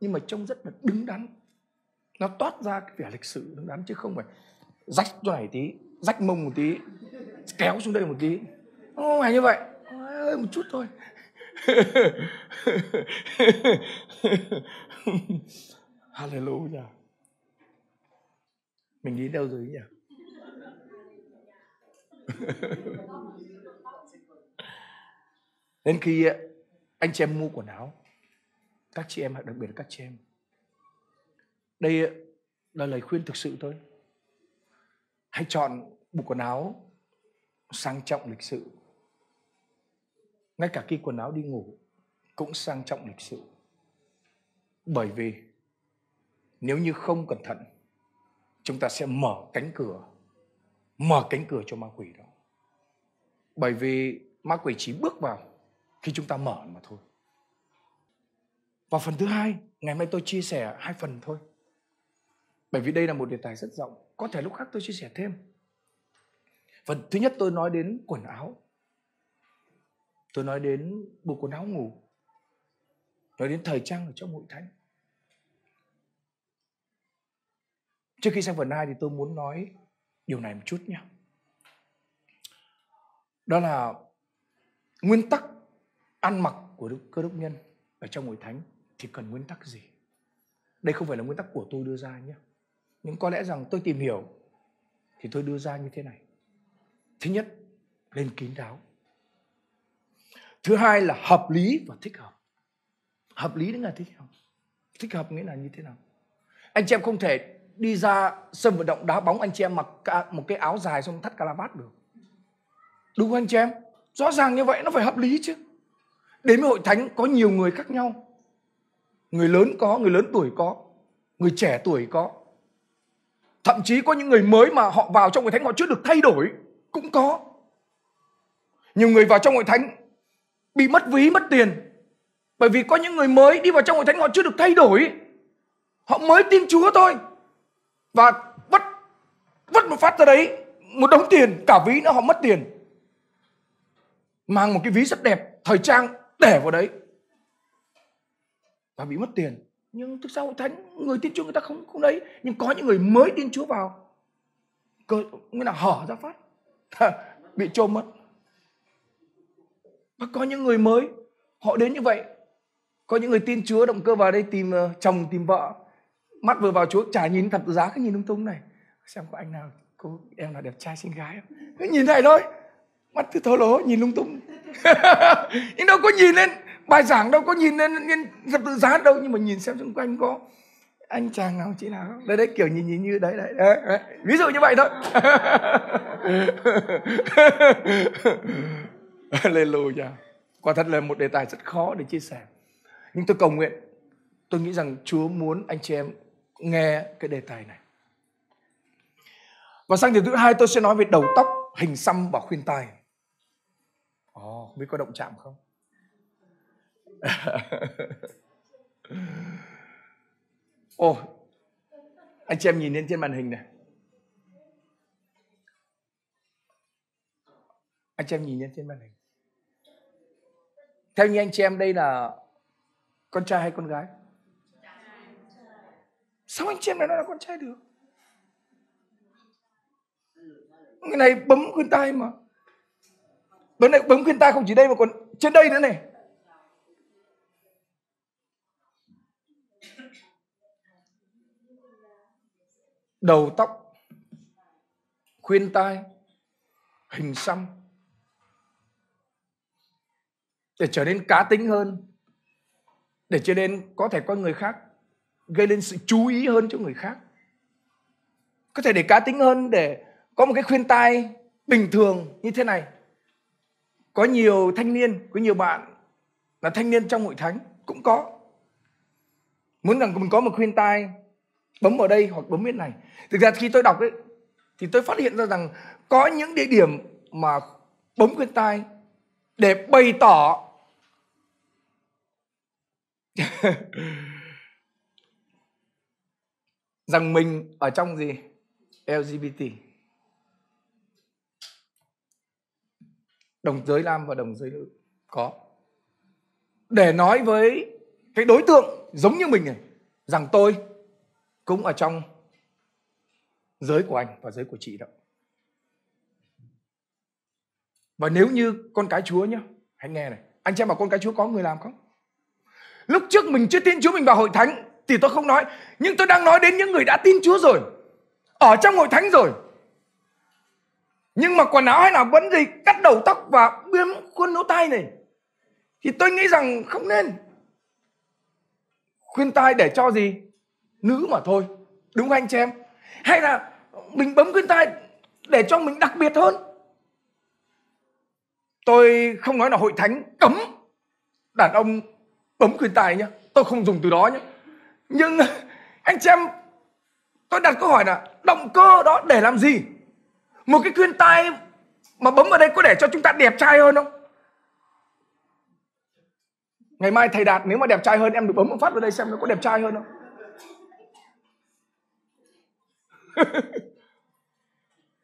nhưng mà trông rất là đứng đắn. Nó toát ra cái vẻ lịch sự đứng đắn chứ không phải rách cho này tí rách mông một tí kéo xuống đây một tí. Không phải như vậy. Hơi một chút thôi. [laughs] Hallelujah. Mình đi đâu rồi nhỉ? [laughs] Đến khi ờ, anh chị em mua quần áo, các chị em đặc biệt là các chị em. Đây ờ, là lời khuyên thực sự thôi. Hãy chọn bộ quần áo sang trọng lịch sự. Ngay cả khi quần áo đi ngủ cũng sang trọng lịch sự. Bởi vì nếu như không cẩn thận, chúng ta sẽ mở cánh cửa, mở cánh cửa cho ma quỷ đó. Bởi vì ma quỷ chỉ bước vào khi chúng ta mở mà thôi. Và phần thứ hai, ngày mai tôi chia sẻ hai phần thôi. Bởi vì đây là một đề tài rất rộng, có thể lúc khác tôi chia sẻ thêm. Phần thứ nhất tôi nói đến quần áo. Tôi nói đến bộ quần áo ngủ. Nói đến thời trang ở trong hội thánh. Trước khi sang phần 2 thì tôi muốn nói điều này một chút nhé. Đó là nguyên tắc ăn mặc của Đức Cơ Đốc Nhân ở trong hội thánh thì cần nguyên tắc gì? Đây không phải là nguyên tắc của tôi đưa ra nhé. Nhưng có lẽ rằng tôi tìm hiểu thì tôi đưa ra như thế này. Thứ nhất, lên kín đáo. Thứ hai là hợp lý và thích hợp. Hợp lý nghĩa là thích hợp. Thích hợp nghĩa là như thế nào? Anh chị em không thể đi ra sân vận động đá bóng anh chị em mặc một cái áo dài xong thắt cà la vát được. Đúng không anh chị em? Rõ ràng như vậy nó phải hợp lý chứ. Đến với hội thánh có nhiều người khác nhau. Người lớn có, người lớn tuổi có, người trẻ tuổi có. Thậm chí có những người mới mà họ vào trong hội thánh họ chưa được thay đổi cũng có. Nhiều người vào trong hội thánh bị mất ví, mất tiền. Bởi vì có những người mới đi vào trong hội thánh họ chưa được thay đổi. Họ mới tin Chúa thôi. Và vất vất một phát ra đấy một đống tiền, cả ví nữa họ mất tiền. Mang một cái ví rất đẹp, thời trang để vào đấy. Và bị mất tiền. Nhưng thực ra hội thánh người tin Chúa người ta không không đấy, nhưng có những người mới tin Chúa vào cơ nghĩa là hở ra phát [laughs] bị trôm mất và có những người mới họ đến như vậy. Có những người tin chúa động cơ vào đây tìm uh, chồng tìm vợ. Mắt vừa vào chúa chả nhìn thập tự giá cứ nhìn lung tung này. Xem có anh nào cô em nào đẹp trai xinh gái không? Cứ nhìn này thôi. Mắt cứ thô lố nhìn lung tung. [laughs] Nhưng đâu có nhìn lên bài giảng đâu có nhìn lên, lên thập tự giá đâu. Nhưng mà nhìn xem xung quanh có anh chàng nào chị nào. Đấy đấy kiểu nhìn nhìn như đấy đấy, đấy, đấy. ví dụ như vậy thôi. [laughs] [laughs] Hallelujah. Quả thật là một đề tài rất khó để chia sẻ. Nhưng tôi cầu nguyện, tôi nghĩ rằng Chúa muốn anh chị em nghe cái đề tài này. Và sang điều thứ hai tôi sẽ nói về đầu tóc, hình xăm và khuyên tai. Ồ, oh, không biết có động chạm không? [laughs] Ồ, oh, anh chị em nhìn lên trên màn hình này. Anh chị em nhìn lên trên màn hình. Theo như anh chị em, đây là con trai hay con gái? sao anh chị em lại nói là con trai được? Người này bấm khuyên tai mà. Bấm này, bấm khuyên tai không chỉ đây mà còn trên đây nữa này. Đầu tóc, khuyên tai, hình xăm để trở nên cá tính hơn, để trở nên có thể có người khác gây lên sự chú ý hơn cho người khác. Có thể để cá tính hơn, để có một cái khuyên tai bình thường như thế này. Có nhiều thanh niên, có nhiều bạn là thanh niên trong hội thánh cũng có. Muốn rằng mình có một khuyên tai bấm vào đây hoặc bấm bên này. Thực ra khi tôi đọc ấy, thì tôi phát hiện ra rằng có những địa điểm mà bấm khuyên tai để bày tỏ [laughs] rằng mình ở trong gì? LGBT đồng giới nam và đồng giới nữ. Có. Để nói với cái đối tượng giống như mình này, rằng tôi cũng ở trong giới của anh và giới của chị đó. Và nếu như con cái chúa nhá, hãy nghe này. Anh xem mà con cái chúa có người làm không? Lúc trước mình chưa tin chúa mình vào hội thánh, thì tôi không nói. Nhưng tôi đang nói đến những người đã tin chúa rồi. Ở trong hội thánh rồi. Nhưng mà quần áo hay là vẫn gì, cắt đầu tóc và biếm khuôn lỗ tai này. Thì tôi nghĩ rằng không nên. Khuyên tai để cho gì? Nữ mà thôi. Đúng không anh chị em? Hay là mình bấm khuyên tai để cho mình đặc biệt hơn? Tôi không nói là hội thánh cấm đàn ông bấm khuyên tai nhá. Tôi không dùng từ đó nhá. Nhưng anh chị em tôi đặt câu hỏi là động cơ đó để làm gì? Một cái khuyên tai mà bấm vào đây có để cho chúng ta đẹp trai hơn không? Ngày mai thầy đạt, nếu mà đẹp trai hơn, em được bấm một phát vào đây xem nó có đẹp trai hơn không? [laughs]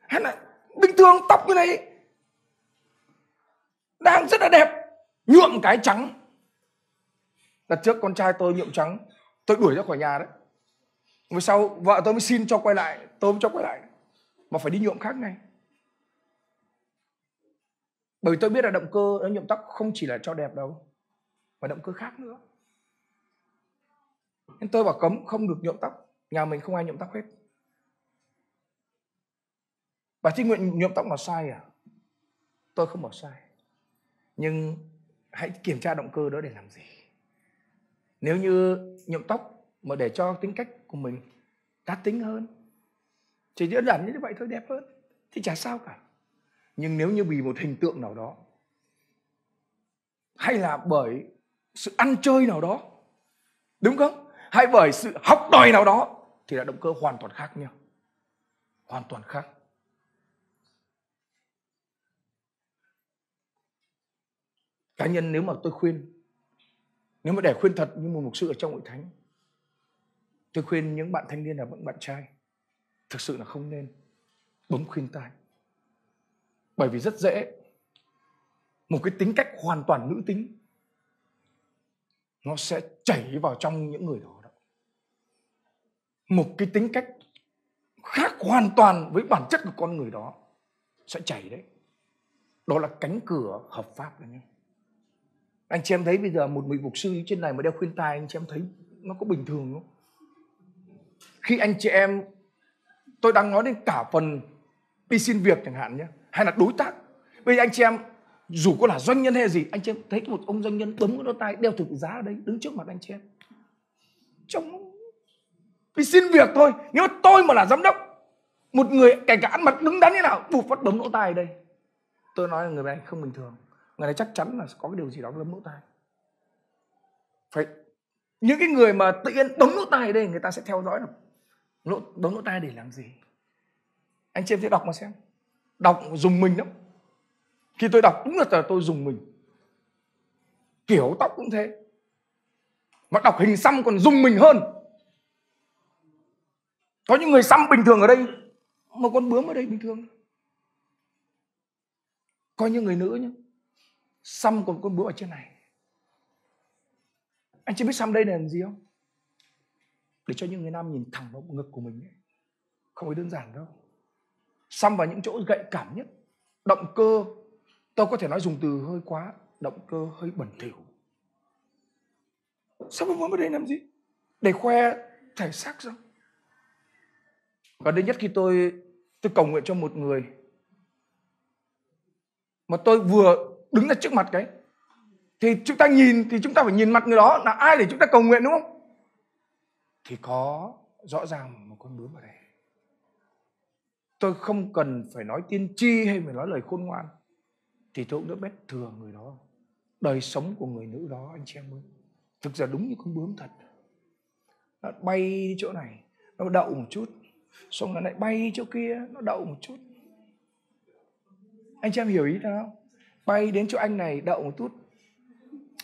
Hay là bình thường tóc như này đang rất là đẹp, nhuộm cái trắng đặt trước con trai tôi nhuộm trắng, tôi đuổi ra khỏi nhà đấy. Vì sau vợ tôi mới xin cho quay lại, tôi mới cho quay lại, mà phải đi nhuộm khác ngay. Bởi vì tôi biết là động cơ nó nhuộm tóc không chỉ là cho đẹp đâu, mà động cơ khác nữa. Nên tôi bảo cấm không được nhuộm tóc, nhà mình không ai nhuộm tóc hết. Bà thi nguyện nhuộm tóc là sai à? Tôi không bảo sai. Nhưng hãy kiểm tra động cơ đó để làm gì? Nếu như nhuộm tóc mà để cho tính cách của mình cá tính hơn, chỉ đơn giản như vậy thôi, đẹp hơn, thì chả sao cả. Nhưng nếu như vì một hình tượng nào đó, hay là bởi sự ăn chơi nào đó, đúng không? Hay bởi sự học đòi nào đó, thì là động cơ hoàn toàn khác nhau. Hoàn toàn khác. Cá nhân nếu mà tôi khuyên nếu mà để khuyên thật như một mục sư ở trong hội thánh tôi khuyên những bạn thanh niên là những bạn trai thực sự là không nên bấm khuyên tai. Bởi vì rất dễ một cái tính cách hoàn toàn nữ tính nó sẽ chảy vào trong những người đó, đó. một cái tính cách khác hoàn toàn với bản chất của con người đó sẽ chảy đấy. Đó là cánh cửa hợp pháp đấy nhé anh chị em thấy bây giờ một vị mục sư trên này mà đeo khuyên tai, anh chị em thấy nó có bình thường không? Khi anh chị em, tôi đang nói đến cả phần đi xin việc chẳng hạn nhé, hay là đối tác. Bây giờ anh chị em, dù có là doanh nhân hay gì, anh chị em thấy một ông doanh nhân bấm cái đôi tay đeo thực giá ở đây, đứng trước mặt anh chị em. Trong đi xin việc thôi, nếu mà tôi mà là giám đốc, một người kể cả ăn mặc đứng đắn như nào buộc phát bấm lỗ tai ở đây. Tôi nói là người này không bình thường người này chắc chắn là có cái điều gì đó bấm lỗ tai. Phải, những cái người mà tự nhiên bấm lỗ tai ở đây, người ta sẽ theo dõi được lỗ bấm lỗ tai để làm gì? Anh chị em sẽ đọc mà xem. Đọc dùng mình lắm. Khi tôi đọc, đúng là tôi dùng mình. Kiểu tóc cũng thế. Mà đọc hình xăm còn dùng mình hơn. Có những người xăm bình thường ở đây, mà con bướm ở đây bình thường. Có những người nữ nhé xăm còn con bướm ở trên này. Anh chưa biết xăm đây là làm gì không? Để cho những người nam nhìn thẳng vào ngực của mình ấy. không phải đơn giản đâu. Xăm vào những chỗ gậy cảm nhất. Động cơ. Tôi có thể nói dùng từ hơi quá. Động cơ hơi bẩn thỉu. Sao muốn vào đây làm gì? Để khoe thể xác sao và đây nhất khi tôi tôi cầu nguyện cho một người, mà tôi vừa đứng ra trước mặt cái. Thì chúng ta nhìn, thì chúng ta phải nhìn mặt người đó là ai để chúng ta cầu nguyện, đúng không? Thì có rõ ràng một con bướm ở đây tôi không cần phải nói tiên tri hay phải nói lời khôn ngoan. Thì tôi cũng đã biết thừa người đó. Đời sống của người nữ đó, anh chị em ơi, thực ra đúng như con bướm thật. Nó bay đi chỗ này, nó đậu một chút, xong nó lại bay chỗ kia, nó đậu một chút. Anh chị em hiểu ý ta không? Bay đến chỗ anh này đậu một chút.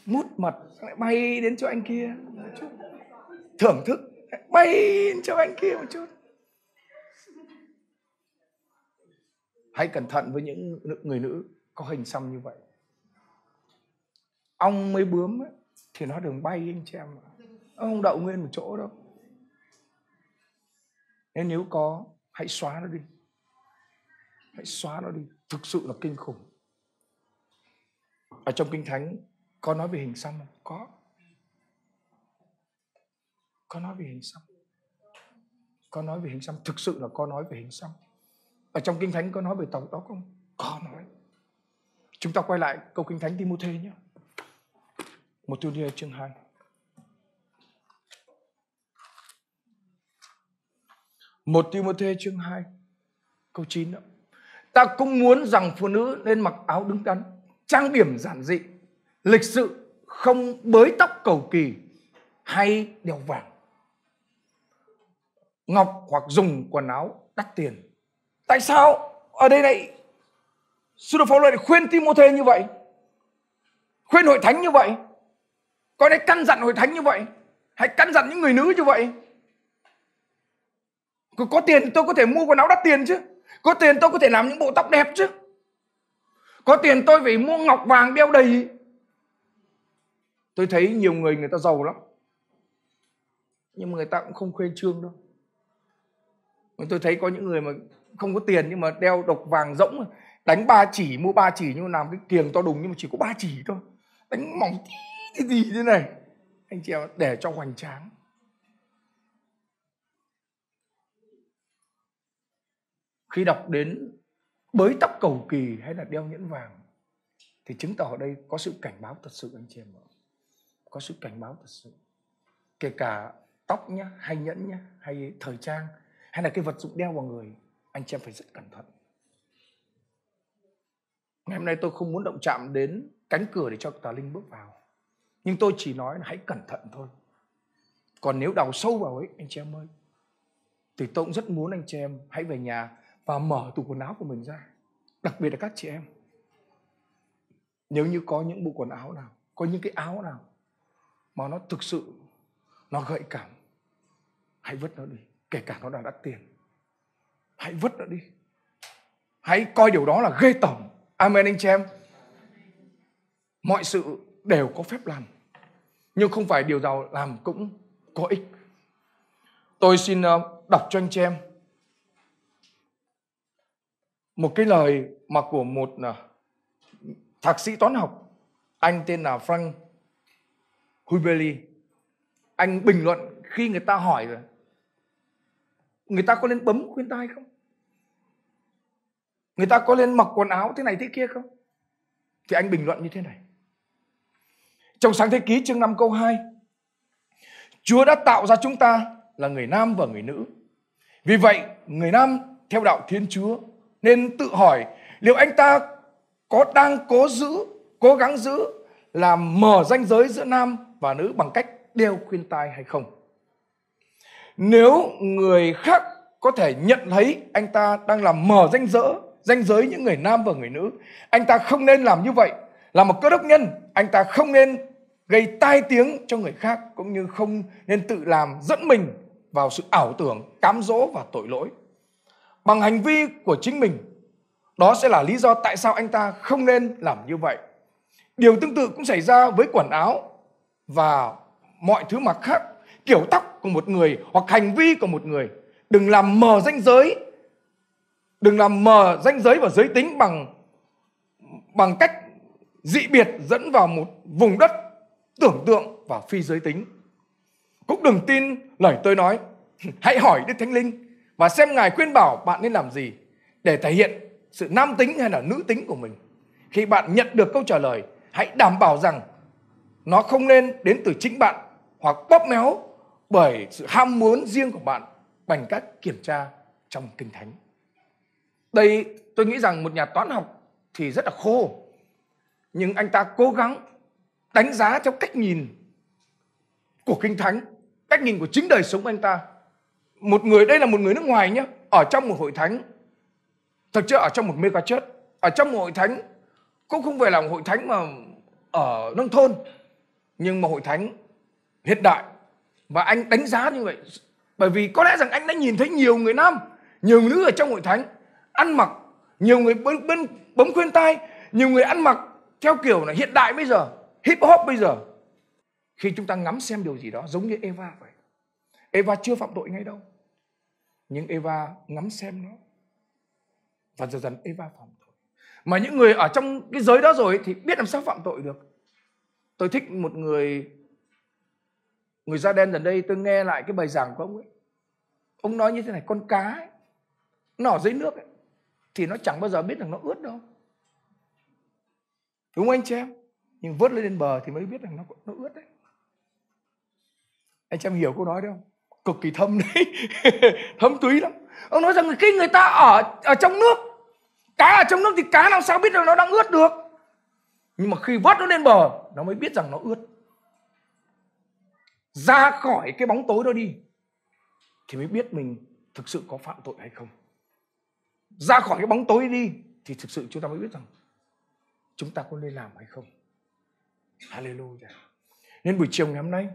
Mút mật lại bay đến chỗ anh kia một chút. Thưởng thức bay đến chỗ anh kia một chút. Hãy cẩn thận với những người nữ có hình xăm như vậy. Ong mới bướm ấy, thì nó đừng bay anh chị em ông đậu nguyên một chỗ đâu. Nên nếu có hãy xóa nó đi. Hãy xóa nó đi. Thực sự là kinh khủng ở trong kinh thánh có nói về hình xăm không? Có. Có nói về hình xăm. Có nói về hình xăm. Thực sự là có nói về hình xăm. Ở trong kinh thánh có nói về tàu đó không? Có nói. Chúng ta quay lại câu kinh thánh Timôthê nhé. Một tiêu đề chương 2 một Timôthê chương 2 câu 9 đó. Ta cũng muốn rằng phụ nữ nên mặc áo đứng đắn, trang điểm giản dị, lịch sự, không bới tóc cầu kỳ hay đeo vàng. Ngọc hoặc dùng quần áo đắt tiền. Tại sao ở đây này Sư đồ Phaolô lại khuyên Timôthê như vậy? Khuyên hội thánh như vậy? con hãy căn dặn hội thánh như vậy? Hãy căn dặn những người nữ như vậy? Có, tiền tôi có thể mua quần áo đắt tiền chứ. Có tiền tôi có thể làm những bộ tóc đẹp chứ. Có tiền tôi phải mua ngọc vàng đeo đầy. Tôi thấy nhiều người người ta giàu lắm. Nhưng mà người ta cũng không khuê trương đâu. Tôi thấy có những người mà không có tiền nhưng mà đeo độc vàng rỗng, đánh ba chỉ, mua ba chỉ nhưng mà làm cái kiềng to đùng nhưng mà chỉ có ba chỉ thôi đánh mỏng tí gì thế này anh chị em để cho hoành tráng khi đọc đến bới tóc cầu kỳ hay là đeo nhẫn vàng thì chứng tỏ ở đây có sự cảnh báo thật sự, anh chị em ạ. Có sự cảnh báo thật sự. Kể cả tóc nhá, hay nhẫn nhá, hay thời trang, hay là cái vật dụng đeo vào người, anh chị em phải rất cẩn thận. Ngày hôm nay tôi không muốn động chạm đến cánh cửa để cho tà linh bước vào. Nhưng tôi chỉ nói là hãy cẩn thận thôi. Còn nếu đào sâu vào ấy, anh chị em ơi, thì tôi cũng rất muốn anh chị em hãy về nhà và mở tủ quần áo của mình ra, đặc biệt là các chị em. Nếu như có những bộ quần áo nào, có những cái áo nào mà nó thực sự nó gợi cảm, hãy vứt nó đi, kể cả nó đã đắt tiền. Hãy vứt nó đi. Hãy coi điều đó là ghê tởm. Amen, anh chị em. Mọi sự đều có phép làm, nhưng không phải điều giàu làm cũng có ích. Tôi xin ờ, đọc cho anh chị em một cái lời mà của một à, thạc sĩ toán học, anh tên là Frank Hubeli. Anh bình luận khi người ta hỏi rồi người ta có nên bấm khuyên tai không? Người ta có nên mặc quần áo thế này thế kia không? Thì anh bình luận như thế này. Trong sáng thế ký chương 5 câu 2 Chúa đã tạo ra chúng ta là người nam và người nữ. Vì vậy, người nam theo đạo thiên chúa nên tự hỏi liệu anh ta có đang cố giữ, cố gắng giữ làm mở ranh giới giữa nam và nữ bằng cách đeo khuyên tai hay không? Nếu người khác có thể nhận thấy anh ta đang làm mở ranh giới ranh giới những người nam và người nữ, anh ta không nên làm như vậy. Là một cơ đốc nhân, anh ta không nên gây tai tiếng cho người khác, cũng như không nên tự làm dẫn mình vào sự ảo tưởng, cám dỗ và tội lỗi bằng hành vi của chính mình. Đó sẽ là lý do tại sao anh ta không nên làm như vậy. Điều tương tự cũng xảy ra với quần áo và mọi thứ mặc khác, kiểu tóc của một người hoặc hành vi của một người. Đừng làm mờ danh giới. Đừng làm mờ danh giới và giới tính bằng bằng cách dị biệt dẫn vào một vùng đất tưởng tượng và phi giới tính. Cũng đừng tin lời tôi nói. [laughs] Hãy hỏi đức thánh linh và xem ngài khuyên bảo bạn nên làm gì để thể hiện sự nam tính hay là nữ tính của mình. Khi bạn nhận được câu trả lời, hãy đảm bảo rằng nó không nên đến từ chính bạn hoặc bóp méo bởi sự ham muốn riêng của bạn bằng cách kiểm tra trong kinh thánh. Đây, tôi nghĩ rằng một nhà toán học thì rất là khô, nhưng anh ta cố gắng đánh giá theo cách nhìn của kinh thánh, cách nhìn của chính đời sống anh ta một người đây là một người nước ngoài nhé ở trong một hội thánh. Thật chất ở trong một mega church ở trong một hội thánh cũng không phải là một hội thánh mà ở nông thôn nhưng mà hội thánh hiện đại. Và anh đánh giá như vậy bởi vì có lẽ rằng anh đã nhìn thấy nhiều người nam nhiều người nữ ở trong hội thánh ăn mặc nhiều người bên, bên bấm khuyên tai nhiều người ăn mặc theo kiểu là hiện đại bây giờ hip hop bây giờ. Khi chúng ta ngắm xem điều gì đó giống như Eva vậy Eva chưa phạm tội ngay đâu. Nhưng Eva ngắm xem nó. Và dần dần Eva phạm tội. Mà những người ở trong cái giới đó rồi thì biết làm sao phạm tội được. Tôi thích một người người da đen gần đây tôi nghe lại cái bài giảng của ông ấy. Ông nói như thế này con cá ấy, nó ở dưới nước ấy, thì nó chẳng bao giờ biết rằng nó ướt đâu. Đúng không anh chị em? Nhưng vớt lên bờ thì mới biết rằng nó nó ướt đấy. Anh chị em hiểu câu nói đấy không? Cực kỳ thâm đấy. [laughs] Thâm túy lắm. Ông nói rằng khi người ta ở ở trong nước, cá ở trong nước thì cá làm sao biết được nó đang ướt được? Nhưng mà khi vớt nó lên bờ, nó mới biết rằng nó ướt. Ra khỏi cái bóng tối đó đi, thì mới biết mình thực sự có phạm tội hay không. Ra khỏi cái bóng tối đi, thì thực sự chúng ta mới biết rằng chúng ta có nên làm hay không. Hallelujah. Nên buổi chiều ngày hôm nay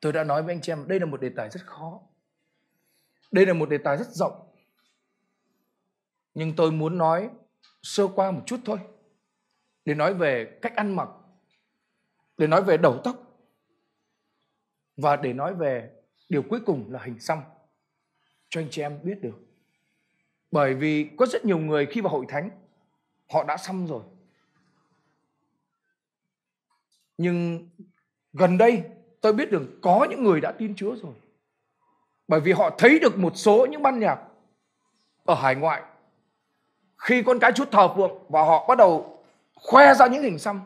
tôi đã nói với anh chị em, đây là một đề tài rất khó. Đây là một đề tài rất rộng. Nhưng tôi muốn nói sơ qua một chút thôi. Để nói về cách ăn mặc, để nói về đầu tóc, và để nói về điều cuối cùng là hình xăm. Cho anh chị em biết được. Bởi vì có rất nhiều người khi vào hội thánh, họ đã xăm rồi. Nhưng gần đây tôi biết được có những người đã tin Chúa rồi. Bởi vì họ thấy được một số những ban nhạc ở hải ngoại. Khi con cái chút thờ phượng và họ bắt đầu khoe ra những hình xăm.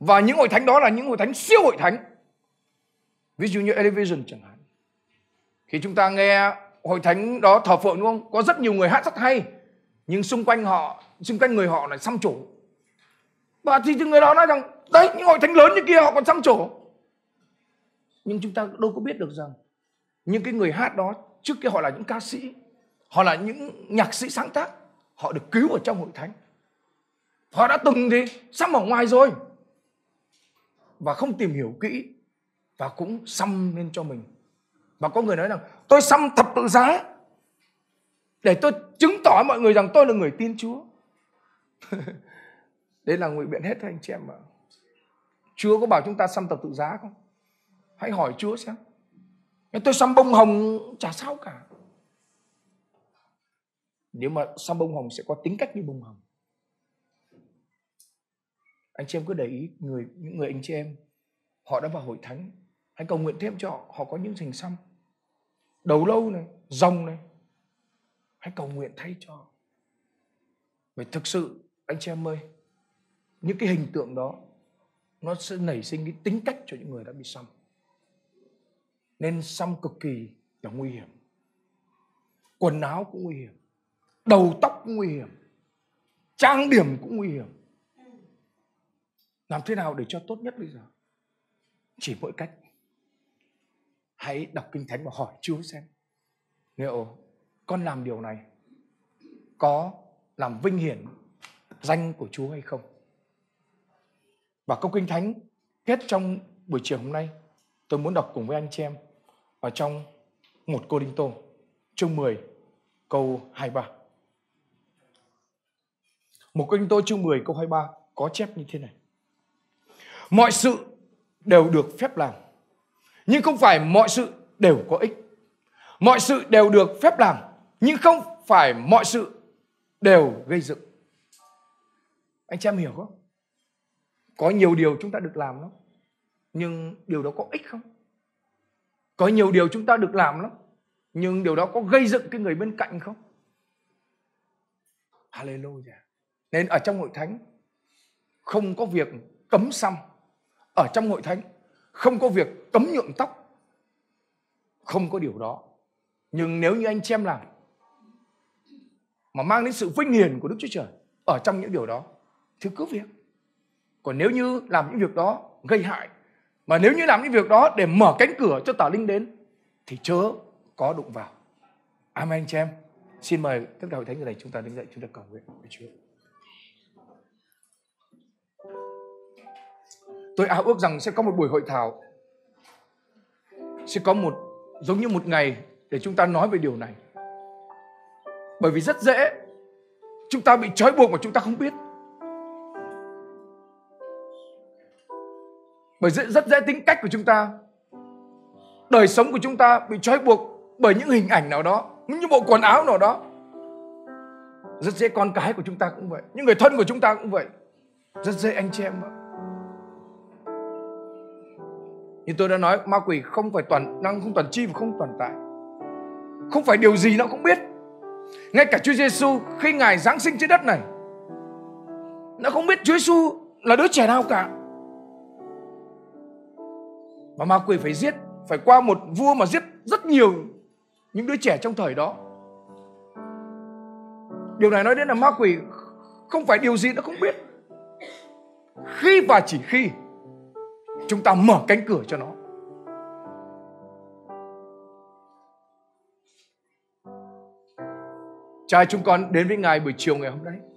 Và những hội thánh đó là những hội thánh siêu hội thánh. Ví dụ như Elevision chẳng hạn. Khi chúng ta nghe hội thánh đó thờ phượng đúng không? Có rất nhiều người hát rất hay. Nhưng xung quanh họ, xung quanh người họ là xăm trổ. Và thì người đó nói rằng, đấy, những hội thánh lớn như kia họ còn xăm trổ nhưng chúng ta đâu có biết được rằng những cái người hát đó trước kia họ là những ca sĩ, họ là những nhạc sĩ sáng tác, họ được cứu ở trong hội thánh. Họ đã từng thì xăm ở ngoài rồi và không tìm hiểu kỹ và cũng xăm lên cho mình. Và có người nói rằng, tôi xăm thập tự giá để tôi chứng tỏ mọi người rằng tôi là người tin Chúa. [laughs] Đấy là ngụy biện hết thôi, anh chị em ạ. Chúa có bảo chúng ta xăm thập tự giá không? Hãy hỏi Chúa xem. Tôi xăm bông hồng chả sao cả. Nếu mà xăm bông hồng sẽ có tính cách như bông hồng. Anh chị em cứ để ý, người, những người anh chị em, họ đã vào hội thánh. Hãy cầu nguyện thêm cho họ họ có những hình xăm đầu lâu này rồng này. Hãy cầu nguyện thay cho. Bởi thực sự, anh chị em ơi, những cái hình tượng đó, nó sẽ nảy sinh cái tính cách cho những người đã bị xăm nên xăm cực kỳ là nguy hiểm. Quần áo cũng nguy hiểm. Đầu tóc cũng nguy hiểm. Trang điểm cũng nguy hiểm. Làm thế nào để cho tốt nhất bây giờ? Chỉ mỗi cách. Hãy đọc kinh thánh và hỏi chúa xem. Liệu con làm điều này có làm vinh hiển danh của chúa hay không? Và câu kinh thánh kết trong buổi chiều hôm nay, tôi muốn đọc cùng với anh chị em ở trong một Cô Đinh Tô chương 10 câu 23. Một Cô Đinh Tô chương 10 câu 23 có chép như thế này. Mọi sự đều được phép làm nhưng không phải mọi sự đều có ích. Mọi sự đều được phép làm, nhưng không phải mọi sự đều gây dựng. Anh chị em hiểu không? Có nhiều điều chúng ta được làm lắm, nhưng điều đó có ích không? Có nhiều điều chúng ta được làm lắm, nhưng điều đó có gây dựng cái người bên cạnh không? Hallelujah. Nên ở trong hội thánh không có việc cấm xăm. Ở trong hội thánh không có việc cấm nhuộm tóc. Không có điều đó. Nhưng nếu như anh chị em làm mà mang đến sự vinh hiển của Đức Chúa Trời ở trong những điều đó thì cứ việc. Còn nếu như làm những việc đó gây hại mà nếu như làm những việc đó để mở cánh cửa cho tà linh đến, thì chớ có đụng vào. Amen, chị em. Xin mời tất cả hội thánh người này chúng ta đứng dậy, chúng ta cầu nguyện với Chúa. Tôi ao ước rằng sẽ có một buổi hội thảo, sẽ có một, giống như một ngày để chúng ta nói về điều này. Bởi vì rất dễ, chúng ta bị trói buộc mà chúng ta không biết. Bởi rất, rất dễ tính cách của chúng ta. Đời sống của chúng ta bị trói buộc Bởi những hình ảnh nào đó Những bộ quần áo nào đó. Rất dễ con cái của chúng ta cũng vậy Những người thân của chúng ta cũng vậy. Rất dễ anh chị em đó. Như tôi đã nói ma quỷ không phải toàn năng không toàn chi và không toàn tại Không phải điều gì nó cũng biết. Ngay cả Chúa Giêsu khi Ngài Giáng sinh trên đất này Nó không biết Chúa Giêsu là đứa trẻ nào cả và ma quỷ phải giết, Phải qua một vua mà giết rất nhiều Những đứa trẻ trong thời đó. Điều này nói đến là ma quỷ Không phải điều gì nó không biết. Khi và chỉ khi Chúng ta mở cánh cửa cho nó. Cha, chúng con đến với Ngài buổi chiều ngày hôm nay.